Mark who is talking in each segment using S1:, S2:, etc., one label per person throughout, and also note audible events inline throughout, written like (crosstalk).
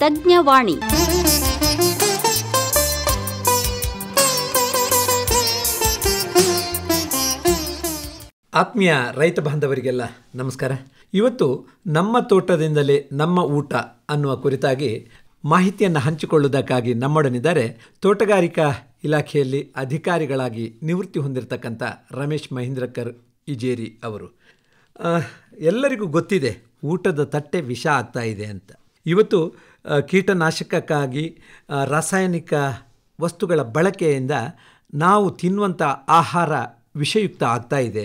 S1: ತಜ್ಞವಾಣಿ.
S2: ಆತ್ಮೀಯ ರೈತ ಬಾಂಧವರಿಗೆಲ್ಲ ನಮಸ್ಕಾರ. ಇವತ್ತು ನಮ್ಮ ತೋಟದಿಂದಲೇ ನಮ್ಮ ಊಟ ಅನ್ನುವ ಕುರಿತಾಗಿ ಮಾಹಿತಿಯನ್ನು ಹಂಚಿಕೊಳ್ಳುವುದಕ್ಕಾಗಿ ನಮ್ಮೊಡನಿದ್ದಾರೆ ತೋಟಗಾರಿಕಾ ಇಲಾಖೆಯಲ್ಲಿ ಅಧಿಕಾರಿಗಳಾಗಿ ನಿವೃತ್ತಿ ಹೊಂದಿರತಕ್ಕಂಥ ರಮೇಶ್ ಮಹೇಂದ್ರಕರ್ ಇಜೇರಿ ಅವರು. ಎಲ್ಲರಿಗೂ ಗೊತ್ತಿದೆ ಊಟದ ತಟ್ಟೆ ವಿಷ ಆಗ್ತಾ ಇದೆ ಅಂತ. ಇವತ್ತು ಕೀಟನಾಶಕಕ್ಕಾಗಿ ರಾಸಾಯನಿಕ ವಸ್ತುಗಳ ಬಳಕೆಯಿಂದ ನಾವು ತಿನ್ನುವಂಥ ಆಹಾರ ವಿಷಯುಕ್ತ ಆಗ್ತಾ ಇದೆ.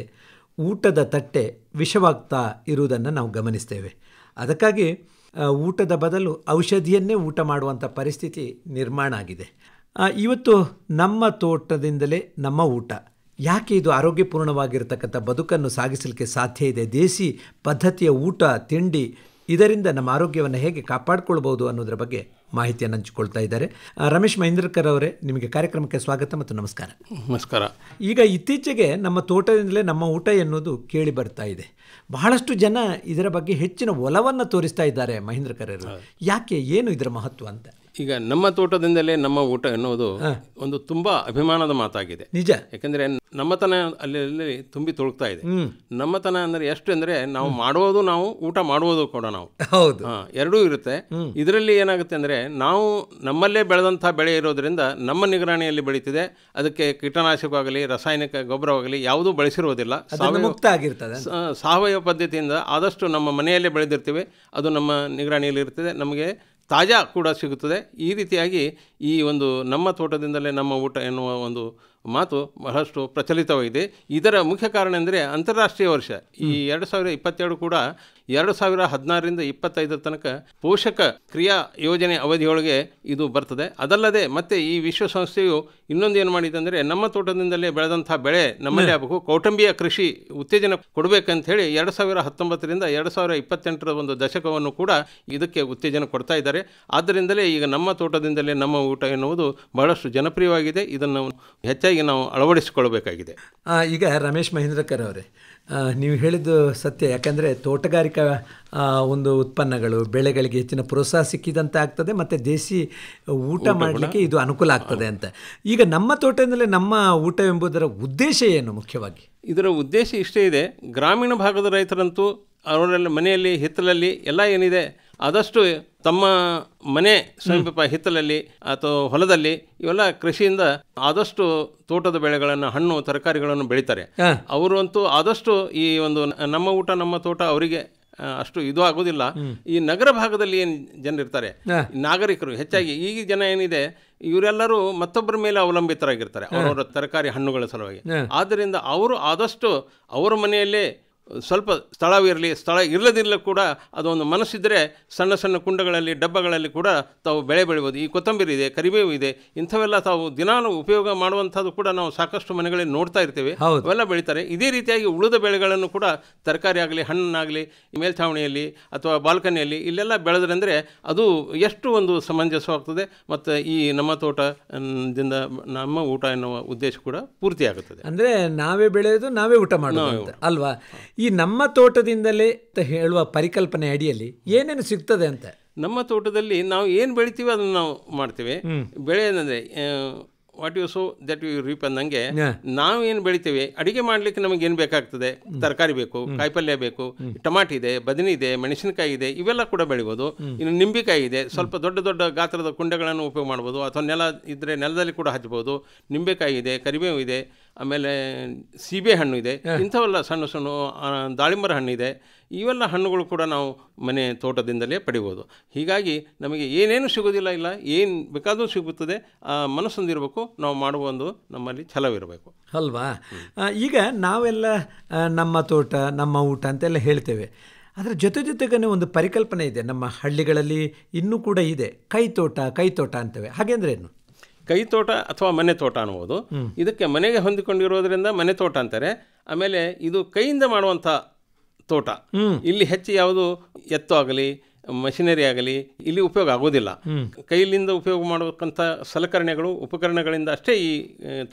S2: ಊಟದ ತಟ್ಟೆ ವಿಷವಾಗ್ತಾ ಇರುವುದನ್ನು ನಾವು ಗಮನಿಸ್ತೇವೆ. ಅದಕ್ಕಾಗಿ ಊಟದ ಬದಲು ಔಷಧಿಯನ್ನೇ ಊಟ ಮಾಡುವಂಥ ಪರಿಸ್ಥಿತಿ ನಿರ್ಮಾಣ ಆಗಿದೆ. ಇವತ್ತು ನಮ್ಮ ತೋಟದಿಂದಲೇ ನಮ್ಮ ಊಟ. ಯಾಕೆ ಇದು ಆರೋಗ್ಯಪೂರ್ಣವಾಗಿರ್ತಕ್ಕಂಥ ಬದುಕನ್ನು ಸಾಗಿಸಲಿಕ್ಕೆ ಸಾಧ್ಯ ಇದೆ? ದೇಸಿ ಪದ್ಧತಿಯ ಊಟ, ತಿಂಡಿ ಇದರಿಂದ ನಮ್ಮ ಆರೋಗ್ಯವನ್ನು ಹೇಗೆ ಕಾಪಾಡಿಕೊಳ್ಬೋದು ಅನ್ನೋದರ ಬಗ್ಗೆ ಮಾಹಿತಿಯನ್ನು ಹಂಚಿಕೊಳ್ತಾ ಇದ್ದಾರೆ. ರಮೇಶ್ ಮಹೇಂದ್ರಕರ್ ಅವರೇ ನಿಮಗೆ ಕಾರ್ಯಕ್ರಮಕ್ಕೆ ಸ್ವಾಗತ ಮತ್ತು ನಮಸ್ಕಾರ.
S3: ನಮಸ್ಕಾರ.
S2: ಈಗ ಇತ್ತೀಚೆಗೆ ನಮ್ಮ ತೋಟದಿಂದಲೇ ನಮ್ಮ ಊಟ ಎನ್ನುವುದು ಕೇಳಿ ಬರ್ತಾ ಇದೆ. ಬಹಳಷ್ಟು ಜನ ಇದರ ಬಗ್ಗೆ ಹೆಚ್ಚಿನ ಒಲವನ್ನು ತೋರಿಸ್ತಾ ಇದ್ದಾರೆ ಮಹೇಂದ್ರಕರ್ ಯಾಕೆ ಏನು ಇದರ ಮಹತ್ವ ಅಂತ?
S3: ಈಗ ನಮ್ಮ ತೋಟದಿಂದಲೇ ನಮ್ಮ ಊಟ ಎನ್ನುವುದು ಒಂದು ತುಂಬಾ ಅಭಿಮಾನದ ಮಾತಾಗಿದೆ.
S2: ನಿಜ.
S3: ಯಾಕಂದ್ರೆ ನಮ್ಮತನ ಅಲ್ಲಿ ತುಂಬಿ ತುಳುಕ್ತಾ ಇದೆ. ನಮ್ಮತನ ಅಂದ್ರೆ ಎಷ್ಟು ಅಂದ್ರೆ ನಾವು ಮಾಡುವುದು ನಾವು ಊಟ ಮಾಡುವುದು ಕೂಡ ನಾವು.
S2: ಹೌದು.
S3: ಎರಡೂ ಇರುತ್ತೆ. ಇದರಲ್ಲಿ ಏನಾಗುತ್ತೆ ಅಂದ್ರೆ ನಾವು ನಮ್ಮಲ್ಲೇ ಬೆಳೆದಂತಹ ಬೆಳೆ ಇರೋದ್ರಿಂದ ನಮ್ಮ ನಿಗರಾಣಿಯಲ್ಲಿ ಬೆಳೀತಿದೆ. ಅದಕ್ಕೆ ಕೀಟನಾಶಕವಾಗಲಿ ರಾಸಾಯನಿಕ ಗೊಬ್ಬರವಾಗಲಿ ಯಾವುದೂ ಬಳಸಿರುವುದಿಲ್ಲ. ಸಾವಯವ ಪದ್ಧತಿಯಿಂದ ಆದಷ್ಟು ನಮ್ಮ ಮನೆಯಲ್ಲೇ ಬೆಳೆದಿರ್ತೀವಿ. ಅದು ನಮ್ಮ ನಿಗರಾಣಿಯಲ್ಲಿ ಇರ್ತದೆ ನಮಗೆ ತಾಜಾ ಕೂಡ ಸಿಗುತ್ತದೆ. ಈ ರೀತಿಯಾಗಿ ಈ ಒಂದು ನಮ್ಮ ತೋಟದಿಂದಲೇ ನಮ್ಮ ಊಟ ಎನ್ನುವ ಒಂದು ಮಾತು ಬಹಳಷ್ಟು ಪ್ರಚಲಿತವಾಗಿದೆ. ಇದರ ಮುಖ್ಯ ಕಾರಣ ಎಂದರೆ ಅಂತಾರಾಷ್ಟ್ರೀಯ ವರ್ಷ. ಈ ಎರಡು ಸಾವಿರ ಇಪ್ಪತ್ತೆರಡು ಕೂಡ ಎರಡು ಸಾವಿರ ಹದಿನಾರರಿಂದ ಇಪ್ಪತ್ತೈದರ ತನಕ ಪೋಷಕ ಕ್ರಿಯಾ ಯೋಜನೆ ಅವಧಿಯೊಳಗೆ ಇದು ಬರ್ತದೆ. ಅದಲ್ಲದೆ ಮತ್ತೆ ಈ ವಿಶ್ವಸಂಸ್ಥೆಯು ಇನ್ನೊಂದು ಏನು ಮಾಡಿದೆ ಅಂದರೆ ನಮ್ಮ ತೋಟದಿಂದಲೇ ಬೆಳೆದಂಥ ಬೆಳೆ ನಮ್ಮಲ್ಲೇ ಆಗಬೇಕು. ಕೌಟುಂಬಿಯ ಕೃಷಿ ಉತ್ತೇಜನ ಕೊಡಬೇಕಂತ ಹೇಳಿ ಎರಡು ಸಾವಿರ ಹತ್ತೊಂಬತ್ತರಿಂದ ಎರಡು ಸಾವಿರ ಇಪ್ಪತ್ತೆಂಟರ ಒಂದು ದಶಕವನ್ನು ಕೂಡ ಇದಕ್ಕೆ ಉತ್ತೇಜನ ಕೊಡ್ತಾ ಇದ್ದಾರೆ. ಆದ್ದರಿಂದಲೇ ಈಗ ನಮ್ಮ ತೋಟದಿಂದಲೇ ನಮ್ಮ ಊಟ ಎನ್ನುವುದು ಬಹಳಷ್ಟು ಜನಪ್ರಿಯವಾಗಿದೆ. ಇದನ್ನು ಹೆಚ್ಚಾಗಿ ನಾವು ಅಳವಡಿಸಿಕೊಳ್ಳಬೇಕಾಗಿದೆ.
S2: ಈಗ ರಮೇಶ್ ಮಹೇಂದ್ರಕರ್ ಅವರೇ ನೀವು ಹೇಳಿದ್ದು ಸತ್ಯ. ಯಾಕಂದರೆ ತೋಟಗಾರಿಕಾ ಒಂದು ಉತ್ಪನ್ನಗಳು ಬೆಳೆಗಳಿಗೆ ಹೆಚ್ಚಿನ ಪ್ರೋತ್ಸಾಹ ಸಿಕ್ಕಿದಂತೆ ಆಗ್ತದೆ ಮತ್ತು ದೇಸಿ ಊಟ ಮಾಡಲಿಕ್ಕೆ ಇದು ಅನುಕೂಲ ಆಗ್ತದೆ ಅಂತ. ಈಗ ನಮ್ಮ ತೋಟದಿಂದಲೇ ನಮ್ಮ ಊಟ ಎಂಬುದರ ಉದ್ದೇಶ ಏನು ಮುಖ್ಯವಾಗಿ?
S3: ಇದರ ಉದ್ದೇಶ ಇಷ್ಟೇ ಇದೆ. ಗ್ರಾಮೀಣ ಭಾಗದ ರೈತರಂತೂ ಅವರಲ್ಲಿ ಮನೆಯಲ್ಲಿ ಹಿತ್ತಲಲ್ಲಿ ಎಲ್ಲ ಏನಿದೆ ಆದಷ್ಟು ತಮ್ಮ ಮನೆ ಸಮೀಪ ಹಿತ್ತಲಲ್ಲಿ ಅಥವಾ ಹೊಲದಲ್ಲಿ ಇವೆಲ್ಲ ಕೃಷಿಯಿಂದ ಆದಷ್ಟು ತೋಟದ ಬೆಳೆಗಳನ್ನು ಹಣ್ಣು ತರಕಾರಿಗಳನ್ನು ಬೆಳೀತಾರೆ. ಅವರು ಅಂತೂ ಆದಷ್ಟು ಈ ಒಂದು ನಮ್ಮ ಊಟ ನಮ್ಮ ತೋಟ ಅವರಿಗೆ ಅಷ್ಟು ಇದು ಆಗೋದಿಲ್ಲ. ಈ ನಗರ ಭಾಗದಲ್ಲಿ ಏನು ಜನರಿರ್ತಾರೆ. ನಾಗರಿಕರು ಹೆಚ್ಚಾಗಿ ಈಗ ಜನ ಏನಿದೆ ಇವರೆಲ್ಲರೂ ಮತ್ತೊಬ್ಬರ ಮೇಲೆ ಅವಲಂಬಿತರಾಗಿರ್ತಾರೆ ಅವರವರ ತರಕಾರಿ ಹಣ್ಣುಗಳ ಸಲುವಾಗಿ. ಆದ್ದರಿಂದ ಅವರು ಆದಷ್ಟು ಅವರ ಮನೆಯಲ್ಲೇ ಸ್ವಲ್ಪ ಸ್ಥಳವಿರಲಿ ಸ್ಥಳ ಇಲ್ಲದಿರಲಿ ಕೂಡ ಅದೊಂದು ಮನಸ್ಸಿದ್ದರೆ ಸಣ್ಣ ಸಣ್ಣ ಕುಂಡಗಳಲ್ಲಿ ಡಬ್ಬಗಳಲ್ಲಿ ಕೂಡ ತಾವು ಬೆಳೆ ಬೆಳಿಬೋದು. ಈ ಕೊತ್ತಂಬರಿ ಇದೆ ಕರಿಬೇವು ಇದೆ ಇಂಥವೆಲ್ಲ ತಾವು ದಿನಾನು ಉಪಯೋಗ ಮಾಡುವಂಥದ್ದು ಕೂಡ ನಾವು ಸಾಕಷ್ಟು ಮನೆಗಳಲ್ಲಿ ನೋಡ್ತಾ ಇರ್ತೇವೆ. ಅವೆಲ್ಲ ಬೆಳೀತಾರೆ. ಇದೇ ರೀತಿಯಾಗಿ ಉಳಿದ ಬೆಳೆಗಳನ್ನು ಕೂಡ ತರಕಾರಿ ಆಗಲಿ ಹಣ್ಣಾಗಲಿ ಮೇಲ್ಛಾವಣಿಯಲ್ಲಿ ಅಥವಾ ಬಾಲ್ಕನಿಯಲ್ಲಿ ಇಲ್ಲೆಲ್ಲ ಬೆಳೆದ್ರಂದರೆ ಅದು ಎಷ್ಟು ಒಂದು ಸಮಂಜಸವಾಗ್ತದೆ ಮತ್ತು ಈ ನಮ್ಮ ತೋಟದಿಂದ ನಮ್ಮ ಊಟ ಎನ್ನುವ ಉದ್ದೇಶ ಕೂಡ ಪೂರ್ತಿಯಾಗುತ್ತದೆ.
S2: ಅಂದರೆ ನಾವೇ ಬೆಳೆಯೋದು ನಾವೇ ಊಟ ಮಾಡೋದು ಅಲ್ವಾ? ಈ ನಮ್ಮ ತೋಟದಿಂದಲೇ ಅಂತ ಹೇಳುವ ಪರಿಕಲ್ಪನೆ ಅಡಿಯಲ್ಲಿ ಏನೇನು ಸಿಗ್ತದೆ ಅಂತ?
S3: ನಮ್ಮ ತೋಟದಲ್ಲಿ ನಾವು ಏನು ಬೆಳಿತೀವಿ ಅದನ್ನು ನಾವು ಮಾಡ್ತೇವೆ. ಬೆಳೆ ಏನಂದರೆ what you sow that you reap ಅಂದಂಗೆ ಏನು ಬೆಳಿತೇವೆ ಅಡಿಗೆ ಮಾಡ್ಲಿಕ್ಕೆ ನಮಗೆ ಏನು ಬೇಕಾಗ್ತದೆ? ತರಕಾರಿ ಬೇಕು ಕಾಯಿಪಲ್ಯ ಬೇಕು ಟಮಾಟಿ ಇದೆ ಬದನೆ ಇದೆ ಮೆಣಸಿನಕಾಯಿ ಇದೆ ಇವೆಲ್ಲ ಕೂಡ ಬೆಳಿಬೋದು. ಇನ್ನು ನಿಂಬೆಕಾಯಿ ಇದೆ ಸ್ವಲ್ಪ ದೊಡ್ಡ ದೊಡ್ಡ ಗಾತ್ರದ ಕುಂಡಗಳನ್ನು ಉಪಯೋಗ ಮಾಡ್ಬೋದು ಅಥವಾ ನೆಲ ಇದ್ದರೆ ನೆಲದಲ್ಲಿ ಕೂಡ ಹಚ್ಬೋದು. ನಿಂಬೆಕಾಯಿ ಇದೆ ಕರಿಬೇವು ಇದೆ ಆಮೇಲೆ ಸೀಬೆ ಹಣ್ಣು ಇದೆ. ಇಂಥವೆಲ್ಲ ಸಣ್ಣ ಸಣ್ಣ ದಾಳಿಂಬರ ಹಣ್ಣಿದೆ ಇವೆಲ್ಲ ಹಣ್ಣುಗಳು ಕೂಡ ನಾವು ಮನೆ ತೋಟದಿಂದಲೇ ಪಡಿಬೋದು. ಹೀಗಾಗಿ ನಮಗೆ ಏನೇನು ಸಿಗೋದಿಲ್ಲ ಇಲ್ಲ ಏನು ಬೇಕಾದರೂ ಸಿಗುತ್ತದೆ ಆ ಮನಸ್ಸೊಂದಿರಬೇಕು. ನಾವು ಮಾಡುವ ಒಂದು ನಮ್ಮಲ್ಲಿ ಛಲವಿರಬೇಕು.
S2: ಅಲ್ವಾ? ಈಗ ನಾವೆಲ್ಲ ನಮ್ಮ ತೋಟ ನಮ್ಮ ಊಟ ಅಂತೆಲ್ಲ ಹೇಳ್ತೇವೆ. ಅದರ ಜೊತೆ ಜೊತೆಗೇ ಒಂದು ಪರಿಕಲ್ಪನೆ ಇದೆ. ನಮ್ಮ ಹಳ್ಳಿಗಳಲ್ಲಿ ಇನ್ನೂ ಕೂಡ ಇದೆ. ಕೈ ತೋಟ ಕೈ ತೋಟ ಅಂತೇವೆ ಹಾಗೆಂದ್ರೆ ಏನು?
S3: ಕೈ ತೋಟ ಅಥವಾ ಮನೆ ತೋಟ ಅನ್ಬೋದು ಇದಕ್ಕೆ ಮನೆಗೆ ಹೊಂದಿಕೊಂಡಿರೋದ್ರಿಂದ ಮನೆ ತೋಟ ಅಂತಾರೆ. ಆಮೇಲೆ ಇದು ಕೈಯಿಂದ ಮಾಡುವಂಥ ತೋಟ. ಇಲ್ಲಿ ಹೆಚ್ಚು ಯಾವುದು ಎತ್ತು ಆಗಲಿ ಮಷಿನರಿ ಆಗಲಿ ಇಲ್ಲಿ ಉಪಯೋಗ ಆಗೋದಿಲ್ಲ. ಕೈಲಿಂದ ಉಪಯೋಗ ಮಾಡಬೇಕಂತ ಸಲಕರಣೆಗಳು ಉಪಕರಣಗಳಿಂದ ಅಷ್ಟೇ ಈ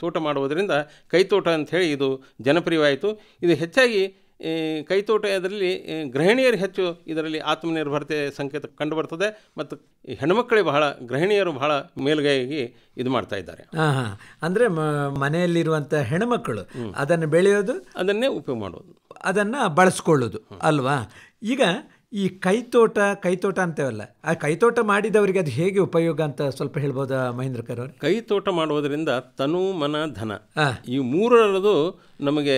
S3: ತೋಟ ಮಾಡುವುದರಿಂದ ಕೈತೋಟ ಅಂತ ಹೇಳಿ ಇದು ಜನಪ್ರಿಯವಾಯಿತು. ಇದು ಹೆಚ್ಚಾಗಿ ಈ ಕೈತೋಟದಲ್ಲಿ ಗೃಹಿಣಿಯರು ಹೆಚ್ಚು ಇದರಲ್ಲಿ ಆತ್ಮನಿರ್ಭರತೆ ಸಂಕೇತ ಕಂಡುಬರ್ತದೆ ಮತ್ತು ಈ ಹೆಣ್ಮಕ್ಕಳೇ ಬಹಳ ಗೃಹಿಣಿಯರು ಬಹಳ ಮೇಲುಗೈಯಾಗಿ ಇದು ಮಾಡ್ತಾ ಇದ್ದಾರೆ.
S2: ಹಾಂ ಹಾಂ. ಅಂದರೆ ಮ- ಮನೆಯಲ್ಲಿರುವಂಥ ಹೆಣ್ಮಕ್ಕಳು ಅದನ್ನು ಬೆಳೆಯೋದು
S3: ಅದನ್ನೇ ಉಪಯೋಗ ಮಾಡೋದು
S2: ಅದನ್ನು ಬಳಸ್ಕೊಳ್ಳೋದು ಅಲ್ವಾ? ಈಗ ಈ ಕೈತೋಟ ಕೈತೋಟ ಅಂತೇವಲ್ಲ ಆ ಕೈತೋಟ ಮಾಡಿದವರಿಗೆ ಅದು ಹೇಗೆ ಉಪಯೋಗ ಅಂತ ಸ್ವಲ್ಪ ಹೇಳ್ಬೋದಾ ಮಹೇಂದ್ರ ಕರ್ ಅವ್ರೆ
S3: ಕೈತೋಟ ಮಾಡುವುದರಿಂದ ತನು ಮನ ಧನ. ಈ ಮೂರರದು ನಮಗೆ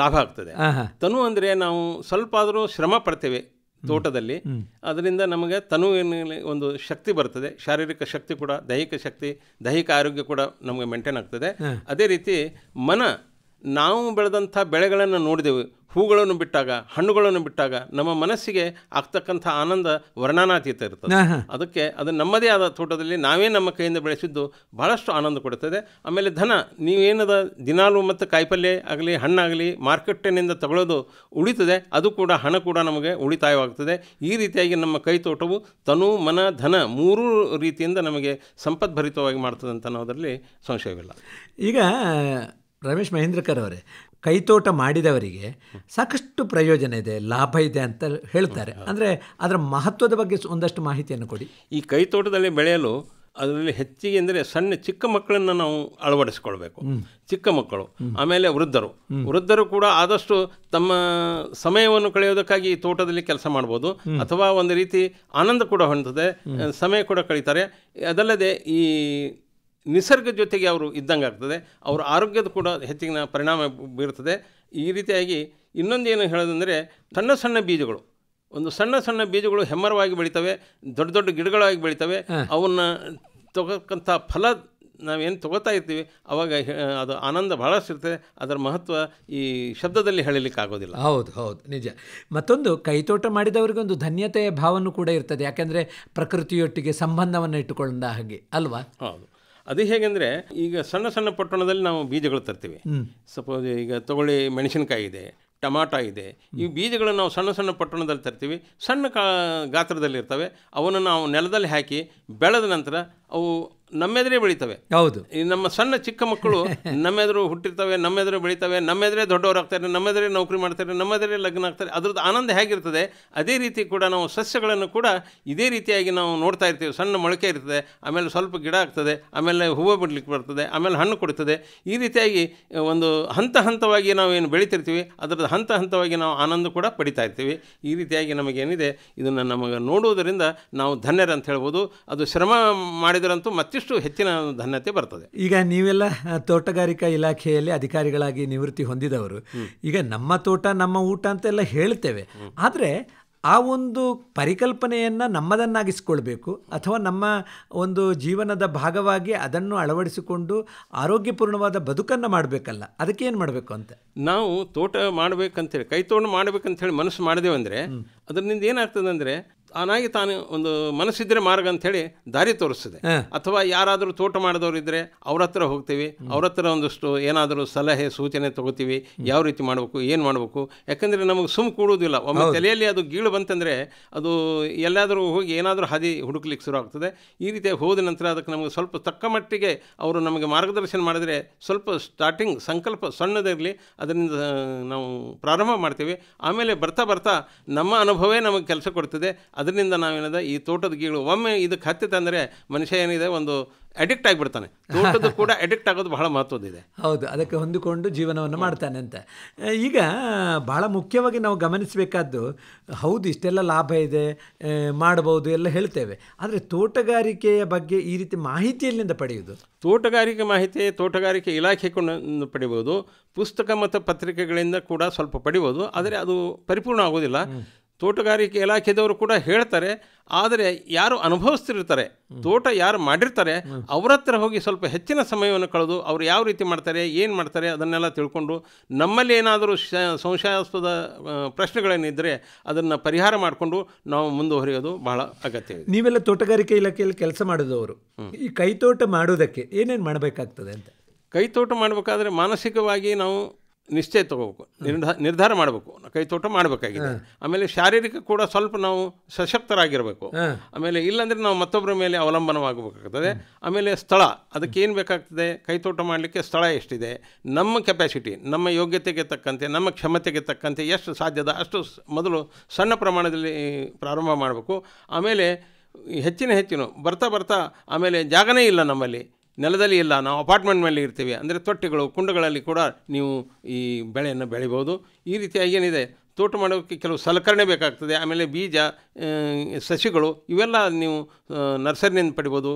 S3: ಲಾಭ ಆಗ್ತದೆ. ತನು ಅಂದರೆ ನಾವು ಸ್ವಲ್ಪ ಆದರೂ ಶ್ರಮ ಪಡ್ತೇವೆ ತೋಟದಲ್ಲಿ. ಅದರಿಂದ ನಮಗೆ ತನು ಒಂದು ಶಕ್ತಿ ಬರ್ತದೆ. ಶಾರೀರಿಕ ಶಕ್ತಿ ಕೂಡ ದೈಹಿಕ ಶಕ್ತಿ ದೈಹಿಕ ಆರೋಗ್ಯ ಕೂಡ ನಮಗೆ ಮೇಂಟೈನ್ ಆಗ್ತದೆ. ಅದೇ ರೀತಿ ಮನ ನಾವು ಬೆಳೆದಂಥ ಬೆಳೆಗಳನ್ನು ನೋಡಿದೆವು. ಹೂಗಳನ್ನು ಬಿಟ್ಟಾಗ ಹಣ್ಣುಗಳನ್ನು ಬಿಟ್ಟಾಗ ನಮ್ಮ ಮನಸ್ಸಿಗೆ ಆಗ್ತಕ್ಕಂಥ ಆನಂದ ವರ್ಣನಾತೀತ ಇರ್ತದೆ. ಅದಕ್ಕೆ ಅದು ನಮ್ಮದೇ ಆದ ತೋಟದಲ್ಲಿ ನಾವೇ ನಮ್ಮ ಕೈಯಿಂದ ಬೆಳೆಸಿದ್ದು ಬಹಳಷ್ಟು ಆನಂದ ಕೊಡುತ್ತದೆ. ಆಮೇಲೆ ಧನ ನೀವೇನದ ದಿನಾಲು ಮತ್ತು ಕಾಯಿಪಲ್ಯ ಆಗಲಿ ಹಣ್ಣಾಗಲಿ ಮಾರ್ಕೆಟಿನಿಂದ ತಗೊಳ್ಳೋದು ಉಳಿತದೆ. ಅದು ಕೂಡ ಹಣ ಕೂಡ ನಮಗೆ ಉಳಿತಾಯವಾಗ್ತದೆ. ಈ ರೀತಿಯಾಗಿ ನಮ್ಮ ಕೈ ತೋಟವು ತನು ಮನ ಧನ ಮೂರೂ ರೀತಿಯಿಂದ ನಮಗೆ ಸಂಪದ್ಭರಿತವಾಗಿ ಮಾಡ್ತದೆ ಅಂತ ಅನ್ನೋದರಲ್ಲಿ ಸಂಶಯವಿಲ್ಲ.
S2: ಈಗ ರಮೇಶ್ ಮಹೇಂದ್ರಕರ್ ಅವರೇ ಕೈತೋಟ ಮಾಡಿದವರಿಗೆ ಸಾಕಷ್ಟು ಪ್ರಯೋಜನ ಇದೆ ಲಾಭ ಇದೆ ಅಂತ ಹೇಳ್ತಾರೆ. ಅಂದರೆ ಅದರ ಮಹತ್ವದ ಬಗ್ಗೆ ಒಂದಷ್ಟು ಮಾಹಿತಿಯನ್ನು ಕೊಡಿ.
S3: ಈ ಕೈತೋಟದಲ್ಲಿ ಬೆಳೆಯಲು ಅದರಲ್ಲಿ ಹೆಚ್ಚಿಗೆ ಅಂದರೆ ಸಣ್ಣ ಚಿಕ್ಕ ಮಕ್ಕಳನ್ನು ನಾವು ಅಳವಡಿಸ್ಕೊಳ್ಬೇಕು. ಚಿಕ್ಕ ಮಕ್ಕಳು ಆಮೇಲೆ ವೃದ್ಧರು. ವೃದ್ಧರು ಕೂಡ ಆದಷ್ಟು ತಮ್ಮ ಸಮಯವನ್ನು ಕಳೆಯೋದಕ್ಕಾಗಿ ಈ ತೋಟದಲ್ಲಿ ಕೆಲಸ ಮಾಡ್ಬೋದು. ಅಥವಾ ಒಂದು ರೀತಿ ಆನಂದ ಕೂಡ ಹೊಂದುತ್ತದೆ. ಸಮಯ ಕೂಡ ಕಳೀತಾರೆ. ಅದಲ್ಲದೆ ಈ ನಿಸರ್ಗ ಜೊತೆಗೆ ಅವರು ಇದ್ದಂಗೆ ಆಗ್ತದೆ. ಅವರ ಆರೋಗ್ಯದ ಕೂಡ ಹೆಚ್ಚಿನ ಪರಿಣಾಮ ಬೀರುತ್ತದೆ. ಈ ರೀತಿಯಾಗಿ ಇನ್ನೊಂದು ಏನು ಹೇಳೋದಂದರೆ ಸಣ್ಣ ಸಣ್ಣ ಬೀಜಗಳು ಒಂದು ಸಣ್ಣ ಸಣ್ಣ ಬೀಜಗಳು ಹೆಮ್ಮರವಾಗಿ ಬೆಳಿತವೆ ದೊಡ್ಡ ದೊಡ್ಡ ಗಿಡಗಳಾಗಿ ಬೆಳಿತವೆ. ಅವನ್ನ ತಗೋಕ್ಕಂಥ ಫಲ ನಾವೇನು ತಗೋತಾ ಇರ್ತೀವಿ ಅವಾಗ ಅದು ಆನಂದ ಭಾಳಷ್ಟು ಇರ್ತದೆ. ಅದರ ಮಹತ್ವ ಈ ಶಬ್ದದಲ್ಲಿ ಹೇಳಲಿಕ್ಕೆ ಆಗೋದಿಲ್ಲ.
S2: ಹೌದು ಹೌದು ನಿಜ. ಮತ್ತೊಂದು ಕೈತೋಟ ಮಾಡಿದವರಿಗೆ ಒಂದು ಧನ್ಯತೆಯ ಭಾವನೂ ಕೂಡ ಇರ್ತದೆ. ಯಾಕೆಂದರೆ ಪ್ರಕೃತಿಯೊಟ್ಟಿಗೆ ಸಂಬಂಧವನ್ನು ಇಟ್ಟುಕೊಂಡ ಹಾಗೆ ಅಲ್ವಾ?
S3: ಹೌದು. ಅದು ಹೇಗೆಂದರೆ ಈಗ ಸಣ್ಣ ಸಣ್ಣ ಪಟ್ಟಣದಲ್ಲಿ ನಾವು ಬೀಜಗಳು ತರ್ತೀವಿ. ಸಪೋಸ್ ಈಗ ತಗೊಳ್ಳಿ ಮೆಣಸಿನಕಾಯಿ ಇದೆ ಟಮಾಟ ಇದೆ ಈ ಬೀಜಗಳನ್ನು ನಾವು ಸಣ್ಣ ಸಣ್ಣ ಪಟ್ಟಣದಲ್ಲಿ ತರ್ತೀವಿ. ಸಣ್ಣ ಕಾ ಗಾತ್ರದಲ್ಲಿರ್ತವೆ. ಅವನ್ನು ನಾವು ನೆಲದಲ್ಲಿ ಹಾಕಿ ಬೆಳೆದ ನಂತರ ಅವು ನಮ್ಮೆದುರೇ ಬೆಳಿತವೆ.
S2: ಹೌದು.
S3: ಈ ನಮ್ಮ ಸಣ್ಣ ಚಿಕ್ಕ ಮಕ್ಕಳು (laughs) ನಮ್ಮೆದುರು ಹುಟ್ಟಿರ್ತವೆ ನಮ್ಮೆದುರು ಬೆಳಿತವೆ ನಮ್ಮೆದುರೇ ದೊಡ್ಡವರಾಗ್ತಾರೆ ನಮ್ಮೆದುರೇ ನೌಕರಿ ಮಾಡ್ತಾರೆ ನಮ್ಮೆದುರೇ ಲಗ್ನ ಆಗ್ತಾರೆ ಅದ್ರದ್ದು ಆನಂದ ಹೇಗಿರ್ತದೆ? ಅದೇ ರೀತಿ ಕೂಡ ನಾವು ಸಸ್ಯಗಳನ್ನು ಕೂಡ ಇದೇ ರೀತಿಯಾಗಿ ನಾವು ನೋಡ್ತಾ ಇರ್ತೀವಿ. ಸಣ್ಣ ಮೊಳಕೆ ಇರ್ತದೆ ಆಮೇಲೆ ಸ್ವಲ್ಪ ಗಿಡ ಆಗ್ತದೆ ಆಮೇಲೆ ಹೂವು ಬಿಡ್ಲಿಕ್ಕೆ ಬರ್ತದೆ ಆಮೇಲೆ ಹಣ್ಣು ಕೊಡ್ತದೆ. ಈ ರೀತಿಯಾಗಿ ಒಂದು ಹಂತ ಹಂತವಾಗಿ ನಾವು ಏನು ಬೆಳಿತಿರ್ತೀವಿ ಅದರದ್ದು ಹಂತ ಹಂತವಾಗಿ ನಾವು ಆನಂದ ಕೂಡ ಪಡಿತಾ ಇರ್ತೀವಿ. ಈ ರೀತಿಯಾಗಿ ನಮಗೇನಿದೆ ಇದನ್ನು ನಮಗೆ ನೋಡುವುದರಿಂದ ನಾವು ಧನ್ಯರಂತ ಹೇಳ್ಬೋದು. ಅದು ಶ್ರಮ ಮಾಡಿದರಂತೂ ಮತ್ತಿಷ್ಟು ಹೆಚ್ಚಿನ ಧನ್ಯತೆ ಬರ್ತದೆ.
S2: ಈಗ ನೀವೆಲ್ಲ ತೋಟಗಾರಿಕಾ ಇಲಾಖೆಯಲ್ಲಿ ಅಧಿಕಾರಿಗಳಾಗಿ ನಿವೃತ್ತಿ ಹೊಂದಿದವರು. ಈಗ ನಮ್ಮ ತೋಟ ನಮ್ಮ ಊಟ ಅಂತೆಲ್ಲ ಹೇಳ್ತೇವೆ. ಆದರೆ ಆ ಒಂದು ಪರಿಕಲ್ಪನೆಯನ್ನು ನಮ್ಮದನ್ನಾಗಿಸ್ಕೊಳ್ಬೇಕು ಅಥವಾ ನಮ್ಮ ಒಂದು ಜೀವನದ ಭಾಗವಾಗಿ ಅದನ್ನು ಅಳವಡಿಸಿಕೊಂಡು ಆರೋಗ್ಯಪೂರ್ಣವಾದ ಬದುಕನ್ನು ಮಾಡಬೇಕಲ್ಲ ಅದಕ್ಕೆ ಏನು ಮಾಡಬೇಕು ಅಂತ?
S3: ನಾವು ತೋಟ ಮಾಡಬೇಕಂತೇಳಿ ಕೈ ತೋಟ ಮಾಡ್ಬೇಕಂತೇಳಿ ಮನಸ್ಸು ಮಾಡಿದೆವು ಅಂದರೆ ಅದರಿಂದ ಏನಾಗ್ತದೆ ಅಂದರೆ ತಾನಾಗಿ ತಾನು ಒಂದು ಮನಸ್ಸಿದ್ರೆ ಮಾರ್ಗ ಅಂಥೇಳಿ ದಾರಿ ತೋರಿಸ್ತದೆ. ಅಥವಾ ಯಾರಾದರೂ ತೋಟ ಮಾಡಿದವರು ಇದ್ದರೆ ಅವ್ರ ಹತ್ರ ಹೋಗ್ತೀವಿ ಅವ್ರ ಹತ್ರ ಒಂದಷ್ಟು ಏನಾದರೂ ಸಲಹೆ ಸೂಚನೆ ತಗೋತೀವಿ ಯಾವ ರೀತಿ ಮಾಡಬೇಕು ಏನು ಮಾಡಬೇಕು. ಯಾಕಂದರೆ ನಮಗೆ ಸುಮ್ ಕೂಡುವುದಿಲ್ಲ. ಒಮ್ಮೆ ತಲೆಯಲ್ಲಿ ಅದು ಗೀಳು ಬಂತಂದರೆ ಅದು ಎಲ್ಲಾದರೂ ಹೋಗಿ ಏನಾದರೂ ಹಾದಿ ಹುಡುಕ್ಲಿಕ್ಕೆ ಶುರು ಆಗ್ತದೆ. ಈ ರೀತಿ ಹೋದ ನಂತರ ಅದಕ್ಕೆ ನಮಗೆ ಸ್ವಲ್ಪ ತಕ್ಕ ಮಟ್ಟಿಗೆ ಅವರು ನಮಗೆ ಮಾರ್ಗದರ್ಶನ ಮಾಡಿದರೆ ಸ್ವಲ್ಪ ಸ್ಟಾರ್ಟಿಂಗ್ ಸಂಕಲ್ಪ ಸಣ್ಣದಿರಲಿ ಅದರಿಂದ ನಾವು ಪ್ರಾರಂಭ ಮಾಡ್ತೀವಿ. ಆಮೇಲೆ ಬರ್ತಾ ಬರ್ತಾ ನಮ್ಮ ಅನುಭವವೇ ನಮಗೆ ಕೆಲಸ ಕೊಡ್ತದೆ. ಅದರಿಂದ ನಾವೇನಿದೆ ಈ ತೋಟದ ಗೀಳು ಒಮ್ಮೆ ಇದಕ್ಕೆ ಹತ್ತಿತಂದರೆ ಮನುಷ್ಯ ಏನಿದೆ ಒಂದು ಅಡಿಕ್ಟ್ ಆಗಿಬಿಡ್ತಾನೆ. ತೋಟದ ಕೂಡ ಅಡಿಕ್ಟ್ ಆಗೋದು ಬಹಳ ಮಹತ್ವದಿದೆ
S2: ಹೌದು ಅದಕ್ಕೆ ಹೊಂದಿಕೊಂಡು ಜೀವನವನ್ನು ಮಾಡ್ತಾನೆ ಅಂತ. ಈಗ ಬಹಳ ಮುಖ್ಯವಾಗಿ ನಾವು ಗಮನಿಸಬೇಕಾದ್ದು ಹೌದು ಇಷ್ಟೆಲ್ಲ ಲಾಭ ಇದೆ ಮಾಡಬಹುದು ಎಲ್ಲ ಹೇಳ್ತೇವೆ. ಆದರೆ ತೋಟಗಾರಿಕೆಯ ಬಗ್ಗೆ ಈ ರೀತಿ ಮಾಹಿತಿ ಎಲ್ಲಿಂದ ಪಡೆಯುವುದು
S3: ತೋಟಗಾರಿಕೆ ಮಾಹಿತಿ ತೋಟಗಾರಿಕೆ ಇಲಾಖೆ ಕೊಂಡು ಪಡಿಬೋದು. ಪುಸ್ತಕ ಮತ್ತು ಪತ್ರಿಕೆಗಳಿಂದ ಕೂಡ ಸ್ವಲ್ಪ ಪಡಿಬೋದು. ಆದರೆ ಅದು ಪರಿಪೂರ್ಣ ಆಗೋದಿಲ್ಲ. ತೋಟಗಾರಿಕೆ ಇಲಾಖೆದವರು ಕೂಡ ಹೇಳ್ತಾರೆ ಆದರೆ ಯಾರು ಅನುಭವಿಸ್ತಿರ್ತಾರೆ ತೋಟ ಯಾರು ಮಾಡಿರ್ತಾರೆ ಅವ್ರ ಹತ್ರ ಹೋಗಿ ಸ್ವಲ್ಪ ಹೆಚ್ಚಿನ ಸಮಯವನ್ನು ಕಳೆದು ಅವರು ಯಾವ ರೀತಿ ಮಾಡ್ತಾರೆ ಏನು ಮಾಡ್ತಾರೆ ಅದನ್ನೆಲ್ಲ ತಿಳ್ಕೊಂಡು ನಮ್ಮಲ್ಲಿ ಏನಾದರೂ ಶ ಸಂಶಯಾಸ್ಪದ ಪ್ರಶ್ನೆಗಳೇನಿದ್ದರೆ ಅದನ್ನು ಪರಿಹಾರ ಮಾಡಿಕೊಂಡು ನಾವು ಮುಂದುವರಿಯೋದು ಬಹಳ ಅಗತ್ಯ
S2: ನೀವೆಲ್ಲ ತೋಟಗಾರಿಕೆ ಇಲಾಖೆಯಲ್ಲಿ ಕೆಲಸ ಮಾಡಿದವರು. ಈ ಕೈತೋಟ ಮಾಡೋದಕ್ಕೆ ಏನೇನು ಮಾಡಬೇಕಾಗ್ತದೆ ಅಂತ?
S3: ಕೈತೋಟ ಮಾಡಬೇಕಾದ್ರೆ ಮಾನಸಿಕವಾಗಿ ನಾವು ನಿಶ್ಚಯ ತಗೋಬೇಕು. ನಿರ್ಧಾರ ನಿರ್ಧಾರ ಮಾಡಬೇಕು. ಕೈತೋಟ ಮಾಡಬೇಕಾಗಿದೆ. ಆಮೇಲೆ ಶಾರೀರಿಕ ಕೂಡ ಸ್ವಲ್ಪ ನಾವು ಸಶಕ್ತರಾಗಿರಬೇಕು. ಆಮೇಲೆ ಇಲ್ಲಾಂದರೆ ನಾವು ಮತ್ತೊಬ್ಬರ ಮೇಲೆ ಅವಲಂಬನವಾಗಬೇಕಾಗ್ತದೆ. ಆಮೇಲೆ ಸ್ಥಳ. ಅದಕ್ಕೆ ಏನು ಬೇಕಾಗ್ತದೆ? ಕೈತೋಟ ಮಾಡಲಿಕ್ಕೆ ಸ್ಥಳ ಎಷ್ಟಿದೆ? ನಮ್ಮ ಕೆಪಾಸಿಟಿ ನಮ್ಮ ಯೋಗ್ಯತೆಗೆ ತಕ್ಕಂತೆ ನಮ್ಮ ಕ್ಷಮತೆಗೆ ತಕ್ಕಂತೆ ಎಷ್ಟು ಸಾಧ್ಯದ? ಅಷ್ಟು ಮೊದಲು ಸಣ್ಣ ಪ್ರಮಾಣದಲ್ಲಿ ಪ್ರಾರಂಭ ಮಾಡಬೇಕು. ಆಮೇಲೆ ಹೆಚ್ಚಿನ ಹೆಚ್ಚಿನ ಬರ್ತಾ ಬರ್ತಾ ಆಮೇಲೆ ಜಾಗನೇ ಇಲ್ಲ ನಮ್ಮಲ್ಲಿ. ನೆಲದಲ್ಲಿ ಇಲ್ಲ ನಾವು ಅಪಾರ್ಟ್ಮೆಂಟ್ ಮೇಲೆ ಇರ್ತೀವಿ. ಅಂದರೆ ತೊಟ್ಟಿಗಳು ಕುಂಡಗಳಲ್ಲಿ ಕೂಡ ನೀವು ಈ ಬೆಳೆಯನ್ನು ಬೆಳಿಬೋದು. ಈ ರೀತಿಯಾಗಿ ಏನಿದೆ ತೋಟ ಮಾಡೋಕ್ಕೆ ಕೆಲವು ಸಲಕರಣೆ ಬೇಕಾಗ್ತದೆ. ಆಮೇಲೆ ಬೀಜ ಸಸಿಗಳು ಇವೆಲ್ಲ ನೀವು ನರ್ಸರಿನಿಂದ ಪಡಿಬೋದು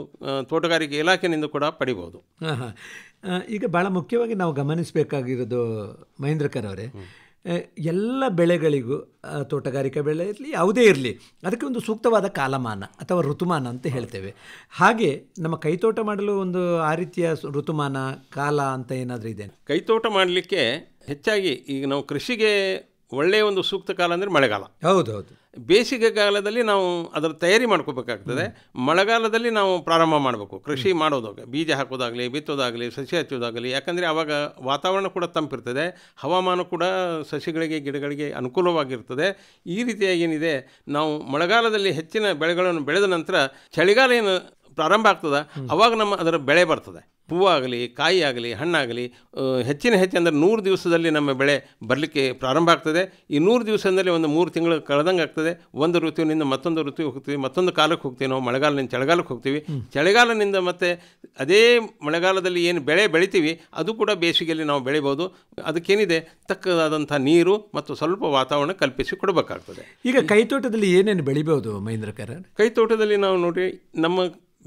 S3: ತೋಟಗಾರಿಕೆ ಇಲಾಖೆಯಿಂದ ಕೂಡ ಪಡಿಬೋದು.
S2: ಹಾಂ ಹಾಂ ಈಗ ಭಾಳ ಮುಖ್ಯವಾಗಿ ನಾವು ಗಮನಿಸಬೇಕಾಗಿರೋದು ಮಹೇಂದ್ರಕರ್ ಅವರೇ. ಎಲ್ಲ ಬೆಳೆಗಳಿಗೂ ತೋಟಗಾರಿಕಾ ಬೆಳೆ ಇರಲಿ, ಯಾವುದೇ ಇರಲಿ, ಅದಕ್ಕೆ ಒಂದು ಸೂಕ್ತವಾದ ಕಾಲಮಾನ ಅಥವಾ ಋತುಮಾನ ಅಂತ ಹೇಳ್ತೇವೆ. ಹಾಗೆ ನಮ್ಮ ಕೈತೋಟ ಮಾಡಲು ಒಂದು ಆ ರೀತಿಯ ಋತುಮಾನ, ಕಾಲ ಅಂತ ಏನಾದರೂ ಇದೆ?
S3: ಕೈತೋಟ ಮಾಡಲಿಕ್ಕೆ ಹೆಚ್ಚಾಗಿ ಈಗ ನಾವು ಕೃಷಿಗೆ ಒಳ್ಳೆಯ ಒಂದು ಸೂಕ್ತ ಕಾಲ ಅಂದರೆ ಮಳೆಗಾಲ.
S2: ಹೌದು ಹೌದು
S3: ಬೇಸಿಗೆ ಕಾಲದಲ್ಲಿ ನಾವು ಅದರ ತಯಾರಿ ಮಾಡ್ಕೋಬೇಕಾಗ್ತದೆ. ಮಳೆಗಾಲದಲ್ಲಿ ನಾವು ಪ್ರಾರಂಭ ಮಾಡಬೇಕು. ಕೃಷಿ ಮಾಡೋದಾಗ ಬೀಜ ಹಾಕೋದಾಗಲಿ ಬಿತ್ತೋದಾಗಲಿ ಸಸಿ ಹಚ್ಚೋದಾಗಲಿ ಯಾಕಂದರೆ ಆವಾಗ ವಾತಾವರಣ ಕೂಡ ತಂಪಿರ್ತದೆ. ಹವಾಮಾನ ಕೂಡ ಸಸಿಗಳಿಗೆ ಗಿಡಗಳಿಗೆ ಅನುಕೂಲವಾಗಿರ್ತದೆ. ಈ ರೀತಿಯಾಗಿ ಏನಿದೆ ನಾವು ಮಳೆಗಾಲದಲ್ಲಿ ಹೆಚ್ಚಿನ ಬೆಳೆಗಳನ್ನು ಬೆಳೆದ ನಂತರ ಚಳಿಗಾಲ ಏನು ಪ್ರಾರಂಭ ಆಗ್ತದೆ ಅವಾಗ ನಮ್ಮ ಅದರ ಬೆಳೆ ಬರ್ತದೆ. ಹೂವಾಗಲಿ ಕಾಯಿ ಆಗಲಿ ಹಣ್ಣಾಗಲಿ ಹೆಚ್ಚಿನ ಹೆಚ್ಚು ಅಂದರೆ ನೂರು ದಿವಸದಲ್ಲಿ ನಮ್ಮ ಬೆಳೆ ಬರಲಿಕ್ಕೆ ಪ್ರಾರಂಭ ಆಗ್ತದೆ. ಈ ನೂರು ದಿವಸದಲ್ಲಿ ಒಂದು ಮೂರು ತಿಂಗಳು ಕಳೆದಂಗೆ ಆಗ್ತದೆ. ಒಂದು ಋತುವಿನಿಂದ ಮತ್ತೊಂದು ಋತುವಿಗೆ ಹೋಗ್ತೀವಿ ಮತ್ತೊಂದು ಕಾಲಕ್ಕೆ ಹೋಗ್ತೀವಿ ನಾವು ಮಳೆಗಾಲದಿಂದ ಚಳಿಗಾಲಕ್ಕೆ ಹೋಗ್ತೀವಿ. ಚಳಿಗಾಲದಿಂದ ಮತ್ತೆ ಅದೇ ಮಳೆಗಾಲದಲ್ಲಿ ಏನು ಬೆಳೆ ಬೆಳಿತೀವಿ ಅದು ಕೂಡ ಬೇಸಿಗೆಯಲ್ಲಿ ನಾವು ಬೆಳಿಬೋದು. ಅದಕ್ಕೇನಿದೆ ತಕ್ಕದಾದಂಥ ನೀರು ಮತ್ತು ಸ್ವಲ್ಪ ವಾತಾವರಣ ಕಲ್ಪಿಸಿ ಕೊಡಬೇಕಾಗ್ತದೆ.
S2: ಈಗ ಕೈತೋಟದಲ್ಲಿ ಏನೇನು ಬೆಳಿಬೋದು ಮಹೇಂದ್ರಕರ್
S3: ಕೈತೋಟದಲ್ಲಿ ನಾವು ನೋಡಿ ನಮ್ಮ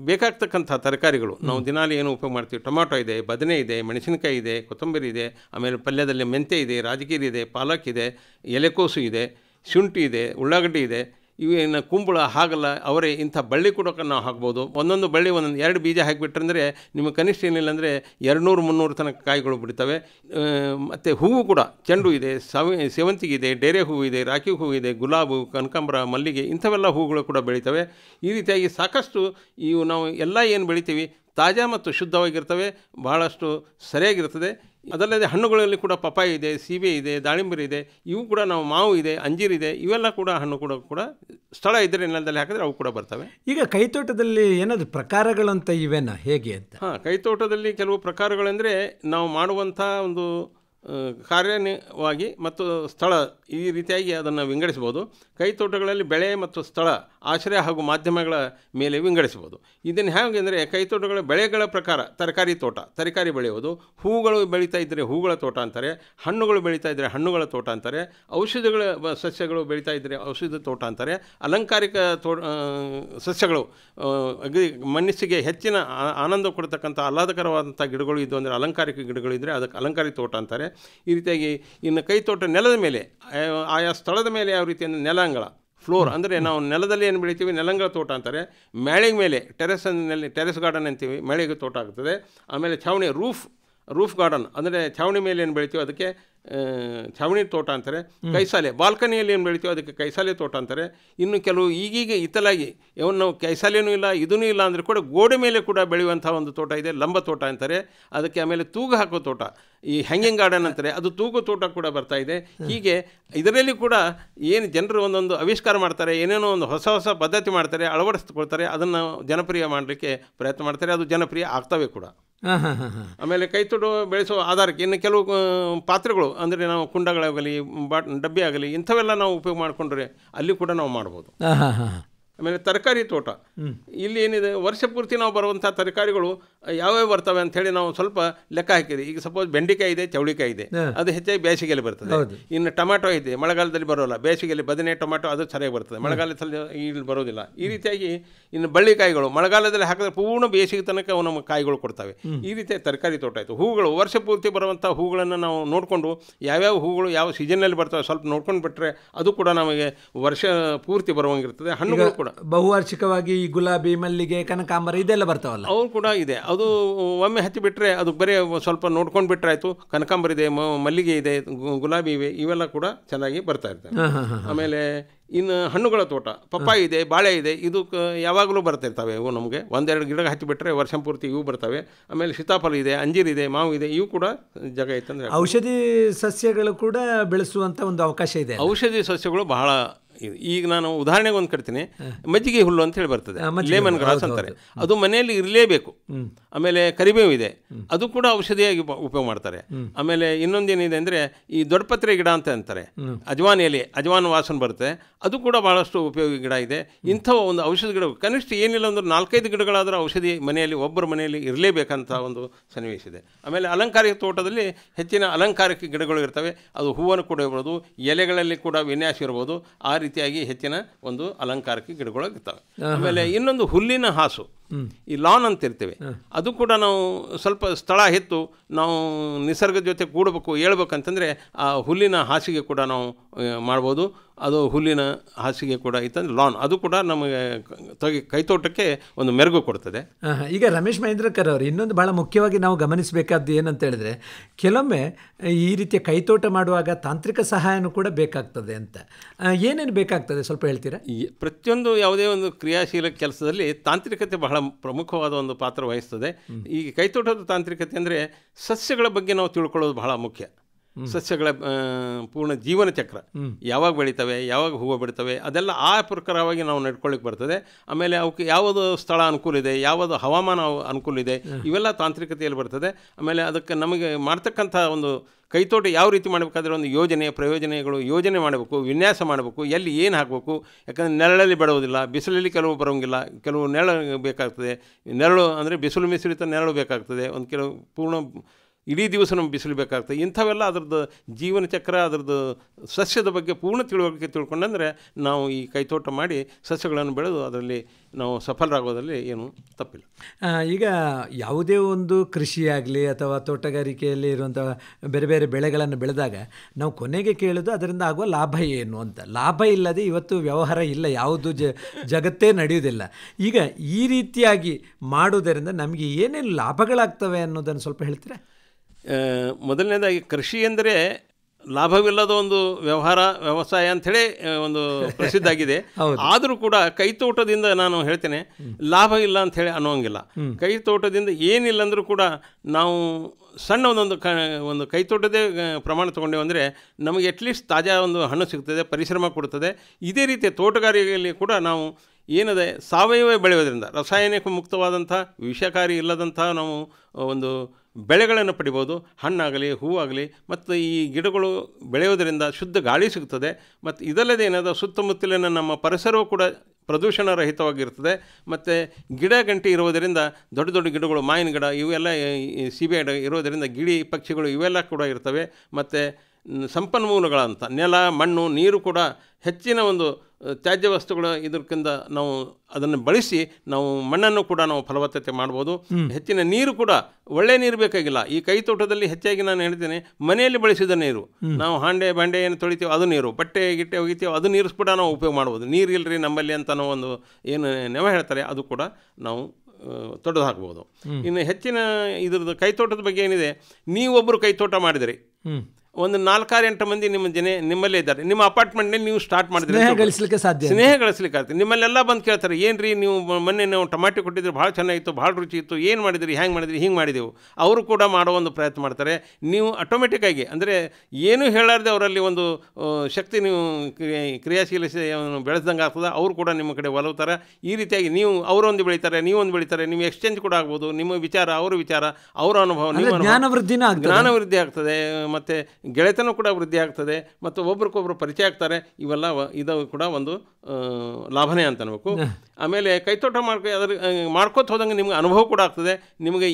S3: ಬೇಕಾಗ್ತಕ್ಕಂಥ ತರಕಾರಿಗಳು. ನಾವು ದಿನಾಲಿ ಏನು ಉಪಯೋಗ ಮಾಡ್ತೀವಿ? ಟೊಮಾಟೊ ಇದೆ ಬದನೆ ಇದೆ ಮೆಣಸಿನಕಾಯಿ ಇದೆ ಕೊತ್ತಂಬರಿ ಇದೆ ಆಮೇಲೆ ಪಲ್ಯದಲ್ಲಿ ಮೆಂತೆ ಇದೆ ರಾಜಗಿರಿ ಇದೆ ಪಾಲಕ್ ಇದೆ ಎಲೆಕೋಸು ಇದೆ ಶುಂಠಿ ಇದೆ ಉಳ್ಳಾಗಡ್ಡಿ ಇದೆ. ಇವೇನು ಕುಂಬಳ ಹಾಗಲ್ಲ, ಅವರೇ ಇಂಥ ಬಳ್ಳಿ ಕೊಡೋಕೆ ನಾವು ಹಾಕ್ಬೋದು. ಒಂದೊಂದು ಬಳ್ಳಿ ಒಂದೊಂದು ಎರಡು ಬೀಜ ಹಾಕಿಬಿಟ್ರಂದರೆ ನಿಮಗೆ ಕನಿಷ್ಠ ಏನಿಲ್ಲ ಅಂದರೆ ಎರಡುನೂರು, ಮುನ್ನೂರು ತನಕ ಕಾಯಿಗಳು ಬಿಡ್ತವೆ. ಮತ್ತು ಹೂವು ಕೂಡ ಚೆಂಡು ಇದೆ, ಸವ ಸೇವಂತಿಗೆ ಇದೆ ಡೇರೆ ಹೂವು ಇದೆ, ರಾಖಿ ಹೂವು ಇದೆ, ಗುಲಾಬು, ಕನಕಾಂಬರ, ಮಲ್ಲಿಗೆ ಇಂಥವೆಲ್ಲ ಹೂವುಗಳು ಕೂಡ ಬೆಳೀತವೆ. ಈ ರೀತಿಯಾಗಿ ಸಾಕಷ್ಟು ಇವು ನಾವು ಎಲ್ಲ ಏನು ಬೆಳಿತೀವಿ? ತಾಜಾ ಮತ್ತು ಶುದ್ಧವಾಗಿರ್ತವೆ ಬಹಳಷ್ಟು ಸರಿಯಾಗಿರ್ತದೆ ಅದಲ್ಲದೆ ಹಣ್ಣುಗಳಲ್ಲಿ ಕೂಡ ಪಪಾಯ ಇದೆ ಸೀಬೆ ಇದೆ ದಾಳಿಂಬರಿ ಇದೆ ಇವು ಕೂಡ ನಾವು ಮಾವು ಇದೆ ಅಂಜೀರಿದೆ ಇವೆಲ್ಲ ಕೂಡ ಹಣ್ಣು ಕೂಡ ಕೂಡ ಸ್ಥಳ ಇದ್ರೆ ನೆಲದಲ್ಲಿ ಹಾಕಿದ್ರೆ ಅವು ಕೂಡ ಬರ್ತವೆ.
S2: ಈಗ ಕೈತೋಟದಲ್ಲಿ ಏನಾದರೂ ಪ್ರಕಾರಗಳಂತ ಇವೆನಾ? ಹೇಗೆ ಅಂತ?
S3: ಹಾಂ ಕೈತೋಟದಲ್ಲಿ ಕೆಲವು ಪ್ರಕಾರಗಳೆಂದರೆ ನಾವು ಮಾಡುವಂಥ ಒಂದು ಕಾರ್ಯವಾಗಿ ಮತ್ತು ಸ್ಥಳ ಈ ರೀತಿಯಾಗಿ ಅದನ್ನು ವಿಂಗಡಿಸ್ಬೋದು ಕೈತೋಟಗಳಲ್ಲಿ ಬೆಳೆ ಮತ್ತು ಸ್ಥಳ, ಆಶ್ರಯ ಹಾಗೂ ಮಾಧ್ಯಮಗಳ ಮೇಲೆ ವಿಂಗಡಿಸ್ಬೋದು ಇದನ್ನು ಹೇಗೆ ಅಂದರೆ ಕೈತೋಟಗಳ ಬೆಳೆಗಳ ಪ್ರಕಾರ ತರಕಾರಿ ತೋಟ, ತರಕಾರಿ ಬೆಳೆಯೋದು ಹೂಗಳು ಬೆಳೀತಾ ಇದ್ದರೆ ಹೂಗಳ ತೋಟ ಅಂತಾರೆ. ಹಣ್ಣುಗಳು ಬೆಳೀತಾ ಇದ್ದರೆ ಹಣ್ಣುಗಳ ತೋಟ ಅಂತಾರೆ. ಔಷಧಿಗಳ ಸಸ್ಯಗಳು ಬೆಳೀತಾ ಇದ್ದರೆ ಔಷಧ ತೋಟ ಅಂತಾರೆ. ಅಲಂಕಾರಿಕ ತೋ ಸಸ್ಯಗಳು ಮನಸ್ಸಿಗೆ ಹೆಚ್ಚಿನ ಆನಂದ ಕೊಡ್ತಕ್ಕಂಥ ಆಹ್ಲಾದಕರವಾದಂಥ ಗಿಡಗಳು ಇದ್ದು ಅಂದರೆ ಅಲಂಕಾರಿಕ ಗಿಡಗಳು ಇದ್ದರೆ ಅದಕ್ಕೆ ಅಲಂಕಾರಿ ತೋಟ ಅಂತಾರೆ. ಈ ರೀತಿಯಾಗಿ ಇನ್ನು ಕೈ ತೋಟ ನೆಲದ ಮೇಲೆ ಆಯಾ ಸ್ಥಳದ ಮೇಲೆ ಯಾವ ರೀತಿ ಅಂದರೆ ನೆಲಾಂಗಳ ಫ್ಲೋರ್ ಅಂದರೆ ನಾವು ನೆಲದಲ್ಲಿ ಏನು ಬೆಳಿತೀವಿ? ನೆಲಂಗಳ ತೋಟ ಅಂತಾರೆ. ಮೇಳೆಗೆ ಮೇಲೆ ಟೆರೆಸ್ನಲ್ಲಿ ಟೆರೆಸ್ ಗಾರ್ಡನ್ ಅಂತೀವಿ. ಮೇಳೆಗೆ ತೋಟ ಆಗ್ತದೆ. ಆಮೇಲೆ ಛಾವಣಿ ರೂಫ್ ರೂಫ್ ಗಾರ್ಡನ್ ಅಂದರೆ ಛಾವಣಿ ಮೇಲೆ ಏನು ಬೆಳಿತೀವೋ ಅದಕ್ಕೆ ಛಾವಣಿ ತೋಟ ಅಂತಾರೆ. ಕೈಸಾಲೆ ಬಾಲ್ಕನಿಯಲ್ಲಿ ಏನು ಬೆಳಿತೀವೋ ಅದಕ್ಕೆ ಕೈಸಾಲೆ ತೋಟ ಅಂತಾರೆ. ಇನ್ನು ಕೆಲವು ಈಗೀಗ ಇತ್ತಲಾಗಿ ಯಾವ ನಾವು ಕೈಸಾಲೆನೂ ಇಲ್ಲ ಇದೂ ಇಲ್ಲ ಅಂದರೆ ಕೂಡ ಗೋಡೆ ಮೇಲೆ ಕೂಡ ಬೆಳೆಯುವಂಥ ಒಂದು ತೋಟ ಇದೆ ಲಂಬ ತೋಟ ಅಂತಾರೆ. ಅದಕ್ಕೆ ಆಮೇಲೆ ತೂಗು ಹಾಕೋ ತೋಟ ಈ ಹ್ಯಾಂಗಿಂಗ್ ಗಾರ್ಡನ್ ಅಂತಾರೆ ಅದು ತೂಗು ತೋಟ ಕೂಡ ಬರ್ತಾ ಇದೆ. ಹೀಗೆ ಇದರಲ್ಲಿ ಕೂಡ ಏನು ಜನರು ಒಂದೊಂದು ಆವಿಷ್ಕಾರ ಮಾಡ್ತಾರೆ ಏನೇನೋ ಒಂದು ಹೊಸ ಹೊಸ ಪದ್ಧತಿ ಮಾಡ್ತಾರೆ ಅಳವಡಿಸ್ಕೊಳ್ತಾರೆ ಅದನ್ನು ಜನಪ್ರಿಯ ಮಾಡಲಿಕ್ಕೆ ಪ್ರಯತ್ನ ಮಾಡ್ತಾರೆ ಅದು ಜನಪ್ರಿಯ ಆಗ್ತವೆ ಕೂಡ. (laughs)
S2: ಹಾಂ ಕೈ
S3: ಆಮೇಲೆ ಕೈತೋಟ ಬೆಳೆಸೋ ಆಧಾರಕ್ಕೆ ಇನ್ನು ಕೆಲವು ಪಾತ್ರೆಗಳು, ಅಂದರೆ ನಾವು ಕುಂಡಗಳಾಗಲಿ, ಬಾಟ್ ಡಬ್ಬಿ ಆಗಲಿ ಇಂಥವೆಲ್ಲ ನಾವು ಉಪಯೋಗ ಮಾಡಿಕೊಂಡ್ರೆ ಅಲ್ಲಿ ಕೂಡ ನಾವು ಮಾಡ್ಬೋದು. (laughs) ಆಮೇಲೆ ತರಕಾರಿ ತೋಟ. ಇಲ್ಲಿ ಏನಿದೆ ವರ್ಷ ಪೂರ್ತಿ ನಾವು ಬರುವಂಥ ತರಕಾರಿಗಳು ಯಾವ್ಯಾವ ಬರ್ತವೆ ಅಂಥೇಳಿ ನಾವು ಸ್ವಲ್ಪ ಲೆಕ್ಕ ಹಾಕಿದ್ವಿ. ಈಗ ಸಪೋಸ್ ಬೆಂಡೆಕಾಯಿ ಇದೆ ಚೌಳಿಕಾಯಿ ಇದೆ. ಅದು ಹೆಚ್ಚಾಗಿ ಬೇಸಿಗೆಯಲ್ಲಿ ಬರ್ತದೆ. ಇನ್ನು ಟೊಮ್ಯಾಟೊ ಇದೆ ಮಳೆಗಾಲದಲ್ಲಿ ಬರೋಲ್ಲ. ಬೇಸಿಗೆಯಲ್ಲಿ ಬದನೆ ಟೊಮ್ಯಾಟೊ ಅದು ಸರಿಯಾಗಿ ಬರ್ತದೆ. ಮಳೆಗಾಲದಲ್ಲಿ ಇಲ್ಲಿ ಬರೋದಿಲ್ಲ. ಈ ರೀತಿಯಾಗಿ ಇನ್ನು ಬಳ್ಳಿಕಾಯಿಗಳು ಮಳೆಗಾಲದಲ್ಲಿ ಹಾಕಿದ್ರೆ ಪೂರ್ಣ ಬೇಸಿಗೆ ತನಕ ಅವು ನಮ್ಮ ಕಾಯಿಗಳು ಕೊಡ್ತವೆ. ಈ ರೀತಿಯ ತರಕಾರಿ ತೋಟ ಆಯಿತು. ಹೂಗಳು ವರ್ಷ ಪೂರ್ತಿ ಬರುವಂಥ ಹೂಗಳನ್ನು ನಾವು ನೋಡಿಕೊಂಡು ಯಾವ್ಯಾವ ಹೂಗಳು ಯಾವ ಸೀಸನ್ನಲ್ಲಿ ಬರ್ತವೆ ಸ್ವಲ್ಪ ನೋಡ್ಕೊಂಡು ಬಿಟ್ಟರೆ ಅದು ಕೂಡ ನಮಗೆ ವರ್ಷ ಪೂರ್ತಿ ಬರುವಂಗಿರ್ತದೆ ಹಣ್ಣುಗಳು ಕೂಡ. ಕೂಡ
S2: ಬಹುವಾರ್ಷಿಕವಾಗಿ ಈ ಗುಲಾಬಿ ಮಲ್ಲಿಗೆ ಕನಕಾಂಬರ ಇದೆಲ್ಲ ಬರ್ತಾವಲ್ಲ?
S3: ಅವು ಕೂಡ ಇದೆ. ಅದು ಒಮ್ಮೆ ಹತ್ತಿ ಬಿಟ್ಟರೆ ಅದು ಬರೀ ಸ್ವಲ್ಪ ನೋಡ್ಕೊಂಡು ಬಿಟ್ಟರೆ ಆಯಿತು ಕನಕಾಂಬರ ಇದೆ ಮಲ್ಲಿಗೆ ಇದೆ ಗುಲಾಬಿ ಇವೆ ಇವೆಲ್ಲ ಕೂಡ ಚೆನ್ನಾಗಿ ಬರ್ತಾ ಇರ್ತವೆ. ಆಮೇಲೆ ಇನ್ನು ಹಣ್ಣುಗಳ ತೋಟ ಪಪ್ಪಾಯಿ ಇದೆ ಬಾಳೆ ಇದೆ ಇದು ಯಾವಾಗಲೂ ಬರ್ತಿರ್ತವೆ ಇವು ನಮಗೆ. ಒಂದೆರಡು ಗಿಡ ಹಚ್ಚಿಬಿಟ್ರೆ ವರ್ಷ ಪೂರ್ತಿ ಇವು ಬರ್ತವೆ. ಆಮೇಲೆ ಸೀತಾಫಲ ಇದೆ ಅಂಜೀರ್ ಇದೆ ಮಾವು ಇದೆ ಇವು ಕೂಡ ಜಾಗ ಐತಂದ್ರೆ
S2: ಔಷಧಿ ಸಸ್ಯಗಳು ಕೂಡ ಬೆಳೆಸುವಂಥ ಒಂದು ಅವಕಾಶ ಇದೆ
S3: ಔಷಧಿ ಸಸ್ಯಗಳು ಬಹಳ. ಈಗ ನಾನು ಉದಾಹರಣೆಗೆ ಒಂದು ಕಟ್ತೀನಿ. ಮಜ್ಜಿಗೆ ಹುಲ್ಲು ಅಂತ ಹೇಳಿ ಬರ್ತದೆ. ಲೇಮನ್ ಗ್ರಾಸ್ ಅಂತಾರೆ ಅದು ಮನೆಯಲ್ಲಿ ಇರಲೇಬೇಕು. ಆಮೇಲೆ ಕರಿಬೇವು ಇದೆ. ಅದು ಕೂಡ ಔಷಧಿಯಾಗಿ ಉಪಯೋಗ ಮಾಡ್ತಾರೆ. ಆಮೇಲೆ ಇನ್ನೊಂದೇನಿದೆ ಅಂದರೆ ಈ ದೊಡ್ಡಪತ್ರೆ ಗಿಡ ಅಂತ ಅಂತಾರೆ. ಅಜವಾನ್ ಎಲೆ ಅಜವಾನ್ ವಾಸನೆ ಬರುತ್ತೆ. ಅದು ಕೂಡ ಬಹಳಷ್ಟು ಉಪಯೋಗಿ ಗಿಡ ಇದೆ. ಇಂಥ ಒಂದು ಔಷಧಿ ಗಿಡ ಕನಿಷ್ಠ ಏನಿಲ್ಲ ಅಂದ್ರೆ ನಾಲ್ಕೈದು ಗಿಡಗಳಾದರೂ ಔಷಧಿ ಮನೆಯಲ್ಲಿ ಒಬ್ಬರ ಮನೆಯಲ್ಲಿ ಇರಲೇಬೇಕಂತ ಒಂದು ಸನ್ನಿವೇಶ ಇದೆ. ಆಮೇಲೆ ಅಲಂಕಾರಿಕ ತೋಟದಲ್ಲಿ ಹೆಚ್ಚಿನ ಅಲಂಕಾರಿಕ ಗಿಡಗಳು ಇರ್ತವೆ. ಅದು ಹೂವನ್ನು ಕೂಡ ಇರ್ಬೋದು. ಎಲೆಗಳಲ್ಲಿ ಕೂಡ ವಿನ್ಯಾಸ ಇರ್ಬೋದು. ಆ ರೀತಿಯಾಗಿ ಹೆಚ್ಚಿನ ಒಂದು ಅಲಂಕಾರಕ್ಕೆ ಗಿಡಗಳಾಗಿರ್ತವೆ ಆಮೇಲೆ ಇನ್ನೊಂದು ಹುಲ್ಲಿನ ಹಾಸು. ಈ ಲಾನ್ ಅಂತ ಇರ್ತೇವೆ ಅದು ಕೂಡ ನಾವು ಸ್ವಲ್ಪ ಸ್ಥಳ ಹೆತ್ತು ನಾವು ನಿಸರ್ಗದ ಜೊತೆ ಕೂಡಬೇಕು ಹೇಳ್ಬೇಕಂತಂದರೆ ಆ ಹುಲ್ಲಿನ ಹಾಸಿಗೆ ಕೂಡ ನಾವು ಮಾಡ್ಬೋದು. ಅದು ಹುಲ್ಲಿನ ಹಾಸಿಗೆ ಕೂಡ ಇತ್ತಂದ್ರೆ ಲಾನ್ ಅದು ಕೂಡ ನಮಗೆ ತೊಗೆ ಕೈತೋಟಕ್ಕೆ ಒಂದು ಮೆರುಗು ಕೊಡ್ತದೆ.
S2: ಈಗ ರಮೇಶ್ ಮಹೇಂದ್ರಕರ್ ಅವರು ಇನ್ನೊಂದು ಬಹಳ ಮುಖ್ಯವಾಗಿ ನಾವು ಗಮನಿಸಬೇಕಾದ್ದು ಏನಂತ ಹೇಳಿದ್ರೆ ಕೆಲವೊಮ್ಮೆ ಈ ರೀತಿಯ ಕೈತೋಟ ಮಾಡುವಾಗ ತಾಂತ್ರಿಕ ಸಹಾಯನೂ ಕೂಡ ಬೇಕಾಗ್ತದೆ ಅಂತ. ಏನೇನು ಬೇಕಾಗ್ತದೆ ಸ್ವಲ್ಪ ಹೇಳ್ತೀರಾ?
S3: ಪ್ರತಿಯೊಂದು ಯಾವುದೇ ಒಂದು ಕ್ರಿಯಾಶೀಲ ಕೆಲಸದಲ್ಲಿ ತಾಂತ್ರಿಕತೆ ಬಹಳ ಪ್ರಮುಖವಾದ ಒಂದು ಪಾತ್ರ ವಹಿಸ್ತದೆ. ಈ ಕೈತೋಟದ ತಾಂತ್ರಿಕತೆ ಅಂದರೆ ಸಸ್ಯಗಳ ಬಗ್ಗೆ ನಾವು ತಿಳ್ಕೊಳ್ಳೋದು ಬಹಳ ಮುಖ್ಯ. ಸಸ್ಯಗಳ ಪೂರ್ಣ ಜೀವನ ಚಕ್ರ. ಯಾವಾಗ ಬೆಳೀತವೆ ಯಾವಾಗ ಹೂವು ಬಿಡ್ತವೆ ಅದೆಲ್ಲ ಆ ಪ್ರಕಾರವಾಗಿ ನಾವು ನಡ್ಕೊಳ್ಳಿಕ್ಕೆ ಬರ್ತದೆ. ಆಮೇಲೆ ಅವಕ್ಕೆ ಯಾವುದು ಸ್ಥಳ ಅನುಕೂಲ ಇದೆ ಯಾವುದು ಹವಾಮಾನ ಅನುಕೂಲ ಇದೆ ಇವೆಲ್ಲ ತಾಂತ್ರಿಕತೆಯಲ್ಲಿ ಬರ್ತದೆ. ಆಮೇಲೆ ಅದಕ್ಕೆ ನಮಗೆ ಮಾಡ್ತಕ್ಕಂಥ ಒಂದು ಕೈತೋಟ ಯಾವ ರೀತಿ ಮಾಡಬೇಕಾದ್ರೆ ಒಂದು ಯೋಜನೆ ಪ್ರಯೋಜನೆಗಳು ಯೋಜನೆ ಮಾಡಬೇಕು ವಿನ್ಯಾಸ ಮಾಡಬೇಕು ಎಲ್ಲಿ ಏನು ಹಾಕಬೇಕು. ಯಾಕಂದರೆ ನೆರಳಲ್ಲಿ ಬೆಳೆಯೋದಿಲ್ಲ ಬಿಸಿಲಲ್ಲಿ ಕೆಲವು ಬರೋಂಗಿಲ್ಲ ಕೆಲವು ನೆರಳು ಬೇಕಾಗ್ತದೆ. ನೆರಳು ಅಂದರೆ ಬಿಸಿಲು ಮಿಶ್ರಿತ ನೆರಳು ಬೇಕಾಗ್ತದೆ. ಒಂದು ಕೆಲವು ಪೂರ್ಣ ಇಡೀ ದಿವಸ ನಮ್ಗೆ ಬಿಸಿಲು ಬೇಕಾಗ್ತದೆ ಇಂಥವೆಲ್ಲ ಅದ್ರದ್ದು ಜೀವನ ಚಕ್ರ, ಅದ್ರದ್ದು ಸಸ್ಯದ ಬಗ್ಗೆ ಪೂರ್ಣ ತಿಳುವಳಿಕೆ ತಿಳ್ಕೊಂಡಂದರೆ ನಾವು ಈ ಕೈತೋಟ ಮಾಡಿ ಸಸ್ಯಗಳನ್ನು ಬೆಳೆದು ಅದರಲ್ಲಿ ನಾವು ಸಫಲರಾಗೋದ್ರಲ್ಲಿ ಏನು ತಪ್ಪಿಲ್ಲ.
S2: ಈಗ ಯಾವುದೇ ಒಂದು ಕೃಷಿಯಾಗಲಿ ಅಥವಾ ತೋಟಗಾರಿಕೆಯಲ್ಲಿ ಇರುವಂಥ ಬೇರೆ ಬೇರೆ ಬೆಳೆಗಳನ್ನು ಬೆಳೆದಾಗ ನಾವು ಕೊನೆಗೆ ಕೇಳೋದು ಅದರಿಂದ ಆಗುವ ಲಾಭ ಏನು ಅಂತ. ಲಾಭ ಇಲ್ಲದೆ ಇವತ್ತು ವ್ಯವಹಾರ ಇಲ್ಲ, ಯಾವುದು ಜ, ಜಗತ್ತೇ ನಡೆಯುವುದಿಲ್ಲ. ಈಗ ಈ ರೀತಿಯಾಗಿ ಮಾಡುವುದರಿಂದ ನಮಗೆ ಏನೇನು ಲಾಭಗಳಾಗ್ತವೆ ಅನ್ನೋದನ್ನು ಸ್ವಲ್ಪ ಹೇಳ್ತೀರಾ?
S3: ಮೊದಲನೇದಾಗಿ ಕೃಷಿ ಎಂದರೆ ಲಾಭವಿಲ್ಲದ ಒಂದು ವ್ಯವಹಾರ ವ್ಯವಸಾಯ ಅಂಥೇಳಿ ಒಂದು ಪ್ರಸಿದ್ಧ ಆಗಿದೆ (laughs) ಆದರೂ ಕೂಡ ಕೈತೋಟದಿಂದ ನಾನು ಹೇಳ್ತೇನೆ ಲಾಭ ಇಲ್ಲ ಅಂಥೇಳಿ ಅನ್ನೋಂಗಿಲ್ಲ. ಕೈತೋಟದಿಂದ ಏನಿಲ್ಲ ಅಂದರೂ ಕೂಡ ನಾವು ಸಣ್ಣ ಒಂದೊಂದು ಕ ಒಂದು ಕೈತೋಟದೇ ಪ್ರಮಾಣ ತೊಗೊಂಡೇವು ಅಂದರೆ ನಮಗೆ ಅಟ್ಲೀಸ್ಟ್ ತಾಜಾ ಒಂದು ಹಣ್ಣು ಸಿಗ್ತದೆ ಪರಿಶ್ರಮ ಕೊಡ್ತದೆ. ಇದೇ ರೀತಿ ತೋಟಗಾರಿಕೆಯಲ್ಲಿ ಕೂಡ ನಾವು ಏನಿದೆ? ಸಾವಯವ ಬೆಳೆಯೋದ್ರಿಂದ ರಾಸಾಯನಿಕ ಮುಕ್ತವಾದಂಥ, ವಿಷಕಾರಿ ಇಲ್ಲದಂಥ ನಾವು ಒಂದು ಬೆಳೆಗಳನ್ನು ಪಡಿಬೋದು. ಹಣ್ಣಾಗಲಿ, ಹೂವಾಗಲಿ, ಮತ್ತು ಈ ಗಿಡಗಳು ಬೆಳೆಯೋದರಿಂದ ಶುದ್ಧ ಗಾಳಿ ಸಿಗ್ತದೆ. ಮತ್ತು ಇದಲ್ಲದೆ ಏನಾದ? ಸುತ್ತಮುತ್ತಲಿನ ನಮ್ಮ ಪರಿಸರವೂ ಕೂಡ ಪ್ರದೂಷಣ ರಹಿತವಾಗಿರ್ತದೆ ಮತ್ತು ಗಿಡ ಗಂಟೆ ಇರುವುದರಿಂದ, ದೊಡ್ಡ ದೊಡ್ಡ ಗಿಡಗಳು, ಮಾವಿನ ಗಿಡ, ಇವೆಲ್ಲ ಸೀಬೆ ಗಿಡ ಇರೋದರಿಂದ ಗಿಳಿ ಪಕ್ಷಿಗಳು ಇವೆಲ್ಲ ಕೂಡ ಇರ್ತವೆ. ಮತ್ತು ಸಂಪನ್ಮೂಲಗಳಂತ ನೆಲ, ಮಣ್ಣು, ನೀರು ಕೂಡ ಹೆಚ್ಚಿನ ಒಂದು ತ್ಯಾಜ್ಯ ವಸ್ತುಗಳು ಇದಕ್ಕಿಂತ ನಾವು ಅದನ್ನು ಬಳಸಿ ನಾವು ಮಣ್ಣನ್ನು ಕೂಡ ನಾವು ಫಲವತ್ತತೆ ಮಾಡ್ಬೋದು. ಹೆಚ್ಚಿನ ನೀರು ಕೂಡ ಒಳ್ಳೆ ನೀರು ಬೇಕಾಗಿಲ್ಲ. ಈ ಕೈ ತೋಟದಲ್ಲಿ ಹೆಚ್ಚಾಗಿ ನಾನು ಹೇಳ್ತೇನೆ ಮನೆಯಲ್ಲಿ ಬಳಸಿದ ನೀರು. ನಾವು ಹಾಂಡೆ ಬಾಂಡೆ ಏನು ತೊಳಿತೀವಿ ಅದು ನೀರು ಬಟ್ಟೆ ಗಿಟ್ಟೆ ಒಗಿತೀವೋ ಅದು ನೀರು ಕೂಡ ನಾವು ಉಪಯೋಗ ಮಾಡ್ಬೋದು. ನೀರು ಇಲ್ಲರಿ ನಮ್ಮಲ್ಲಿ ಅಂತ ನಾವು ಒಂದು ಏನು ನೆವ ಹೇಳ್ತಾರೆ ಅದು ಕೂಡ ನಾವು ತೊಡೆದು ಹಾಕ್ಬೋದು ಇನ್ನು ಹೆಚ್ಚಿನ ಇದ್ರದ್ದು ಕೈತೋಟದ ಬಗ್ಗೆ ಏನಿದೆ ನೀವೊಬ್ಬರು ಕೈತೋಟ ಮಾಡಿದಿರಿ. ಒಂದು ನಾಲ್ಕಾರು ಎಂಟು ಮಂದಿ ನಿಮ್ಮ ಜನ ನಿಮ್ಮಲ್ಲೇ ಇದ್ದಾರೆ. ನಿಮ್ಮ ಅಪಾರ್ಟ್ಮೆಂಟ್ನಲ್ಲಿ ನೀವು ಸ್ಟಾರ್ಟ್ ಮಾಡಿದ್ರೆ
S2: ಸ್ನೇಹ ಗಳಿಸಲಿಕ್ಕೆ ಸಾಧ್ಯ
S3: ಸ್ನೇಹ ಗಳಿಸ್ಲಿಕ್ಕೆ ಆಗ್ತದೆ ನಿಮ್ಮಲ್ಲೆಲ್ಲ ಬಂದು ಕೇಳ್ತಾರೆ ಏನು ರೀ ನೀವು ಮೊನ್ನೆ ನಾವು ಟಮಾಟೆ ಕೊಟ್ಟಿದ್ರು ಭಾಳ ಚೆನ್ನಾಗಿತ್ತು ಭಾಳ ರುಚಿ ಇತ್ತು ಏನು ಮಾಡಿದ್ರಿ ಹ್ಯಾಂಗೆ ಮಾಡಿದ್ರಿ ಹಿಂಗೆ ಮಾಡಿದೆವು. ಅವರು ಕೂಡ ಮಾಡೋ ಒಂದು ಪ್ರಯತ್ನ ಮಾಡ್ತಾರೆ. ನೀವು ಆಟೋಮೆಟಿಕ್ಕಾಗಿ ಅಂದರೆ ಏನು ಹೇಳಾರ್ದೆ ಅವರಲ್ಲಿ ಒಂದು ಶಕ್ತಿ ನೀವು ಕ್ರಿಯಾಶೀಲ ಬೆಳೆಸ್ದಂಗೆ ಆಗ್ತದೆ ಅವರು ಕೂಡ ನಿಮ್ಮ ಕಡೆ ಒಲವುತ್ತಾರೆ ಈ ರೀತಿಯಾಗಿ ನೀವು ಅವರೊಂದು ಬೆಳೀತಾರೆ ನೀವೊಂದು ಬೆಳೀತಾರೆ ನೀವು ಎಕ್ಸ್ಚೇಂಜ್ ಕೂಡ ಆಗ್ಬೋದು ನಿಮ್ಮ ವಿಚಾರ ಅವರ ವಿಚಾರ ಅವರ ಅನುಭವ ನಿಮ್ಮ
S2: ಜ್ಞಾನವೃದ್ಧಿ ಆಗ್ತದೆ
S3: ಮತ್ತು ಗೆಳೆತನ ಕೂಡ ವೃದ್ಧಿ ಆಗ್ತದೆ ಮತ್ತು ಒಬ್ರಿಗೊಬ್ರು ಪರಿಚಯ ಆಗ್ತಾರೆ ಇವೆಲ್ಲ ಇದು ಕೂಡ ಒಂದು ಲಾಭನೇ ಅಂತ ಅನ್ಬೇಕು. ಆಮೇಲೆ ಕೈತೋಟ ಮಾಡ್ಕೊ ಅದ್ರ ಮಾಡ್ಕೋತ ಹೋದಂಗೆ ನಿಮ್ಗೆ ಅನುಭವ ಕೂಡ ಆಗ್ತದೆ ನಿಮಗೆ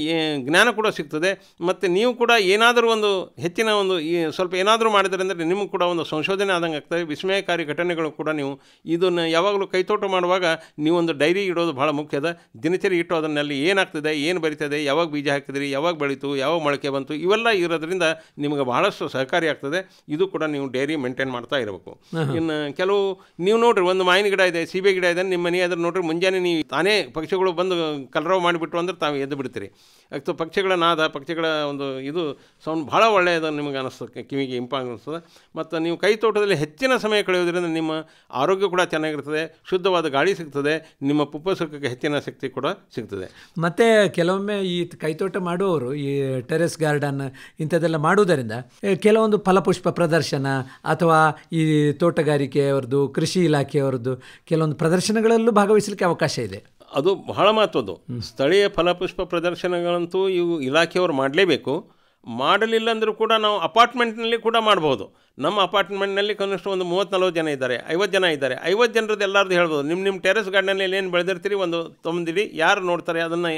S3: ಜ್ಞಾನ ಕೂಡ ಸಿಗ್ತದೆ ಮತ್ತು ನೀವು ಕೂಡ ಏನಾದರೂ ಒಂದು ಹೆಚ್ಚಿನ ಒಂದು ಈ ಸ್ವಲ್ಪ ಏನಾದರೂ ಮಾಡಿದರೆ ಅಂದರೆ ನಿಮಗೆ ಕೂಡ ಒಂದು ಸಂಶೋಧನೆ ಆದಂಗೆ ಆಗ್ತದೆ ವಿಸ್ಮಯಕಾರಿ ಘಟನೆಗಳು ಕೂಡ ನೀವು ಇದನ್ನು ಯಾವಾಗಲೂ ಕೈತೋಟ ಮಾಡುವಾಗ ನೀವೊಂದು ಡೈರಿ ಇಡೋದು ಭಾಳ ಮುಖ್ಯದ ದಿನಚರಿ ಇಟ್ಟು ಅದನ್ನಲ್ಲಿ ಏನಾಗ್ತದೆ ಏನು ಬರಿತದೆ ಯಾವಾಗ ಬೀಜ ಹಾಕಿದ್ರಿ ಯಾವಾಗ ಬೆಳೀತು ಯಾವಾಗ ಮೊಳಕೆ ಬಂತು ಇವೆಲ್ಲ ಇರೋದ್ರಿಂದ ನಿಮಗೆ ಬಹಳಷ್ಟು ಸಹಕಾರಿ ಆಗ್ತದೆ ಇದು ಕೂಡ ನೀವು ಡೈರಿ ಮೇಂಟೈನ್ ಮಾಡ್ತಾ ಇರಬೇಕು. ಇನ್ನು ಕೆಲವು ನೀವು ನೋಡ್ರಿ ಒಂದು ಮಾವಿನ ಗಿಡ ಇದೆ ಸೀಬೆ ಗಿಡ ಇದೆ ನಿಮ್ಮ ಮನೆ ಅದ್ರ ನೋಡ್ರಿ ಮುಂಜಾನೆ ನೀವು ತಾನೇ ಪಕ್ಷಿಗಳು ಬಂದು ಕಲರವ್ ಮಾಡಿಬಿಟ್ಟು ಅಂದ್ರೆ ತಾವು ಎದ್ದು ಬಿಡ್ತೀರಿ. ಅಥವಾ ಪಕ್ಷಿಗಳ ನಾದ ಪಕ್ಷಿಗಳ ಒಂದು ಇದು ಸೌಂಡ್ ಭಾಳ ಒಳ್ಳೆಯದು ನಿಮಗೆ ಅನಿಸ್ತದೆ ಕಿವಿಗೆ ಇಂಪ ಅನಿಸ್ತದೆ. ಮತ್ತು ನೀವು ಕೈ ತೋಟದಲ್ಲಿ ಹೆಚ್ಚಿನ ಸಮಯ ಕಳೆಯೋದ್ರಿಂದ ನಿಮ್ಮ ಆರೋಗ್ಯ ಕೂಡ ಚೆನ್ನಾಗಿರ್ತದೆ ಶುದ್ಧವಾದ ಗಾಳಿ ಸಿಗ್ತದೆ ನಿಮ್ಮ ಪುಪ್ಪಸಕ್ಕೆ ಹೆಚ್ಚಿನ ಶಕ್ತಿ ಕೂಡ ಸಿಗ್ತದೆ.
S2: ಮತ್ತು ಕೆಲವೊಮ್ಮೆ ಈ ಕೈತೋಟ ಮಾಡುವವರು ಈ ಟೆರೆಸ್ ಗಾರ್ಡನ್ ಇಂಥದ್ದೆಲ್ಲ ಮಾಡುವುದರಿಂದ ಕೆಲವೊಂದು ಫಲಪುಷ್ಪ ಪ್ರದರ್ಶನ ಅಥವಾ ಈ ತೋಟಗಾರಿಕೆಯವರದ್ದು ಕೃಷಿ ಇಲಾಖೆಯವರದ್ದು ಕೆಲವೊಂದು ಪ್ರದರ್ಶನಗಳಲ್ಲೂ ಭಾಗವಹಿಸಲಿಕ್ಕೆ ಅವಕಾಶ ಇದೆ.
S3: ಅದು ಬಹಳ ಮಹತ್ವದ್ದು. ಸ್ಥಳೀಯ ಫಲಪುಷ್ಪ ಪ್ರದರ್ಶನಗಳಂತೂ ಇವು ಇಲಾಖೆಯವರು ಮಾಡಲೇಬೇಕು. ಮಾಡಲಿಲ್ಲ ಅಂದರೂ ಕೂಡ ನಾವು ಅಪಾರ್ಟ್ಮೆಂಟ್ನಲ್ಲಿ ಕೂಡ ಮಾಡ್ಬೋದು. ನಮ್ಮ ಅಪಾರ್ಟ್ಮೆಂಟ್ನಲ್ಲಿ ಕನಿಷ್ಠ ಒಂದು ಮೂವತ್ತು ನಲ್ವತ್ತು ಜನ ಇದ್ದಾರೆ, ಐವತ್ತು ಜನ ಇದ್ದಾರೆ. ಐವತ್ತು ಜನರದ್ದು ಎಲ್ಲರದ್ದು ಹೇಳ್ಬೋದು. ನಿಮ್ಮ ನಿಮ್ಮ ಟೆರೆಸ್ ಗಾರ್ಡನಲ್ಲಿ ಏನು ಬೆಳೆದಿರ್ತೀರಿ? ಒಂದು ತೊಂದಿಡಿ ಯಾರು ನೋಡ್ತಾರೆ? ಅದನ್ನು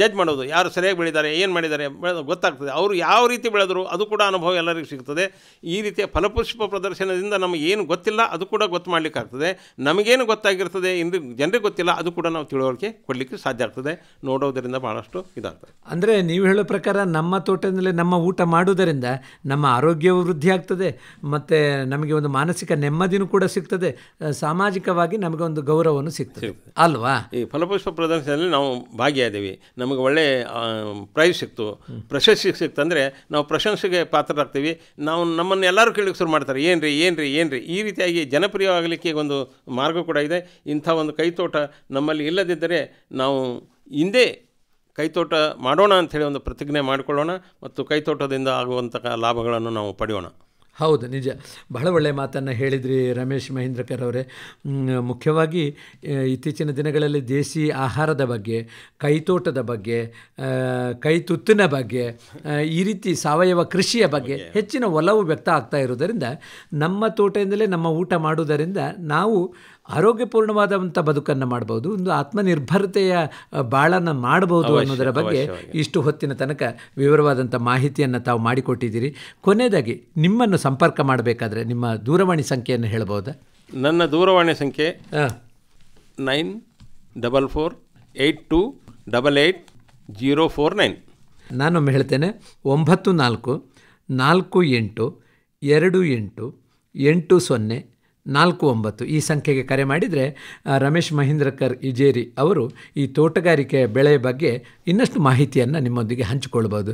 S3: ಜಡ್ಜ್ ಮಾಡೋದು. ಯಾರು ಸರಿಯಾಗಿ ಬೆಳೀತಾರೆ? ಏನು ಮಾಡಿದ್ದಾರೆ? ಬೆಳೆದು ಗೊತ್ತಾಗ್ತದೆ. ಅವರು ಯಾವ ರೀತಿ ಬೆಳೆದರು ಅದು ಕೂಡ ಅನುಭವ ಎಲ್ಲರಿಗೂ ಸಿಗ್ತದೆ. ಈ ರೀತಿಯ ಫಲಪುಷ್ಪ ಪ್ರದರ್ಶನದಿಂದ ನಮಗೆ ಏನು ಗೊತ್ತಿಲ್ಲ, ಅದು ಕೂಡ ಗೊತ್ತು ಮಾಡಲಿಕ್ಕಾಗ್ತದೆ. ನಮಗೇನು ಗೊತ್ತಾಗಿರ್ತದೆ? ಇಂದು ಜನರಿಗೆ ಗೊತ್ತಿಲ್ಲ, ಅದು ಕೂಡ ನಾವು ತಿಳುವಳಿಕೆ ಕೊಡಲಿಕ್ಕೆ ಸಾಧ್ಯ ಆಗ್ತದೆ. ನೋಡೋದರಿಂದ ಭಾಳಷ್ಟು ಇದಾಗ್ತದೆ.
S2: ಅಂದರೆ ನೀವು ಹೇಳೋ ಪ್ರಕಾರ ನಮ್ಮ ತೋಟದಲ್ಲಿ ನಮ್ಮ ಊಟ ಮಾಡುವುದರಿಂದ ನಮ್ಮ ಆರೋಗ್ಯವು ವೃದ್ಧಿ ಆಗ್ತದೆ. ಮತ್ತು ನಮಗೆ ಒಂದು ಮಾನಸಿಕ ನೆಮ್ಮದಿನೂ ಕೂಡ ಸಿಗ್ತದೆ. ಸಾಮಾಜಿಕವಾಗಿ ನಮಗೆ ಒಂದು ಗೌರವವನ್ನು ಸಿಗ್ತದೆ. ಅಲ್ವಾ?
S3: ಈ ಫಲಪುಷ್ಪ ಪ್ರದರ್ಶನದಲ್ಲಿ ನಾವು ಭಾಗಿಯಾದೀವಿ. ನಮಗೆ ಒಳ್ಳೆ ಪ್ರೈಸ್ ಸಿಕ್ತು. ಪ್ರಶಸ್ತಿ ಸಿಕ್ತಂದರೆ ನಾವು ಪ್ರಶಂಸೆಗೆ ಪಾತ್ರರಾಗ್ತೀವಿ. ನಾವು ನಮ್ಮನ್ನು ಎಲ್ಲರೂ ಕೇಳಲಿಕ್ಕೆ ಶುರು ಮಾಡ್ತಾರೆ. ಏನು ರೀ ಏನು ರೀ ಏನು ರೀ ಈ ರೀತಿಯಾಗಿ ಜನಪ್ರಿಯವಾಗಲಿಕ್ಕೆ ಒಂದು ಮಾರ್ಗ ಕೂಡ ಇದೆ. ಇಂಥ ಒಂದು ಕೈತೋಟ ನಮ್ಮಲ್ಲಿ ಇಲ್ಲದಿದ್ದರೆ ನಾವು ಹಿಂದೆ ಕೈತೋಟ ಮಾಡೋಣ ಅಂಥೇಳಿ ಒಂದು ಪ್ರತಿಜ್ಞೆ ಮಾಡಿಕೊಳ್ಳೋಣ ಮತ್ತು ಕೈತೋಟದಿಂದ ಆಗುವಂತಹ ಲಾಭಗಳನ್ನು ನಾವು ಪಡೆಯೋಣ.
S2: ಹೌದು ನಿಜ. ಬಹಳ ಒಳ್ಳೆಯ ಮಾತನ್ನು ಹೇಳಿದ್ರಿ ರಮೇಶ್ ಮಹೇಂದ್ರಕರ್ ಅವರೇ. ಮುಖ್ಯವಾಗಿ ಇತ್ತೀಚಿನ ದಿನಗಳಲ್ಲಿ ದೇಸಿ ಆಹಾರದ ಬಗ್ಗೆ ಕೈತೋಟದ ಬಗ್ಗೆ ಕೈತುತ್ತಿನ ಬಗ್ಗೆ ಈ ರೀತಿ ಸಾವಯವ ಕೃಷಿಯ ಬಗ್ಗೆ ಹೆಚ್ಚಿನ ಒಲವು ವ್ಯಕ್ತ ಆಗ್ತಾ ಇರೋದರಿಂದ ನಮ್ಮ ತೋಟದಿಂದಲೇ ನಮ್ಮ ಊಟ ಮಾಡುವುದರಿಂದ ನಾವು ಆರೋಗ್ಯಪೂರ್ಣವಾದಂಥ ಬದುಕನ್ನು ಮಾಡ್ಬೋದು ಒಂದು ಆತ್ಮನಿರ್ಭರತೆಯ ಬಾಳನ್ನು ಮಾಡಬಹುದು ಅನ್ನೋದರ ಬಗ್ಗೆ ಇಷ್ಟು ಹೊತ್ತಿನ ತನಕ ವಿವರವಾದಂಥ ಮಾಹಿತಿಯನ್ನು ತಾವು ಮಾಡಿಕೊಟ್ಟಿದ್ದೀರಿ. ಕೊನೆಯದಾಗಿ ನಿಮ್ಮನ್ನು ಸಂಪರ್ಕ ಮಾಡಬೇಕಾದ್ರೆ ನಿಮ್ಮ ದೂರವಾಣಿ ಸಂಖ್ಯೆಯನ್ನು ಹೇಳ್ಬೋದಾ?
S3: ನನ್ನ ದೂರವಾಣಿ ಸಂಖ್ಯೆ nine double four eight two double eight zero four nine.
S2: ನಾನೊಮ್ಮೆ ಹೇಳ್ತೇನೆ ಒಂಬತ್ತು ನಾಲ್ಕು ನಾಲ್ಕು ಎಂಟು ಎರಡು ಎಂಟು ಎಂಟು ಸೊನ್ನೆ ನಾಲ್ಕು ಒಂಬತ್ತು. ಈ ಸಂಖ್ಯೆಗೆ ಕರೆ ಮಾಡಿದರೆ ರಮೇಶ್ ಮಹೇಂದ್ರಕರ್ ಇಜೇರಿ ಅವರು ಈ ತೋಟಗಾರಿಕೆ ಬೆಳೆ ಬಗ್ಗೆ ಇನ್ನಷ್ಟು ಮಾಹಿತಿಯನ್ನು ನಿಮ್ಮೊಂದಿಗೆ ಹಂಚಿಕೊಳ್ಬೋದು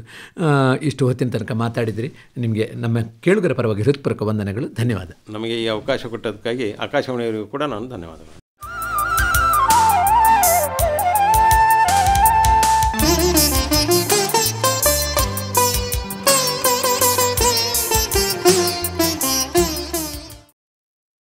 S2: ಇಷ್ಟು ಹೊತ್ತಿನ ತನಕ ಮಾತಾಡಿದ್ರಿ. ನಿಮಗೆ ನಮ್ಮ ಕೇಳುಗರ ಪರವಾಗಿ ಹೃತ್ಪೂರ್ವಕ ವಂದನೆಗಳು. ಧನ್ಯವಾದ.
S3: ನಮಗೆ ಈ ಅವಕಾಶ ಕೊಟ್ಟದಕ್ಕಾಗಿ ಆಕಾಶವಾಣಿಯವರಿಗೂ ಕೂಡ ನಾನು ಧನ್ಯವಾದಗಳು.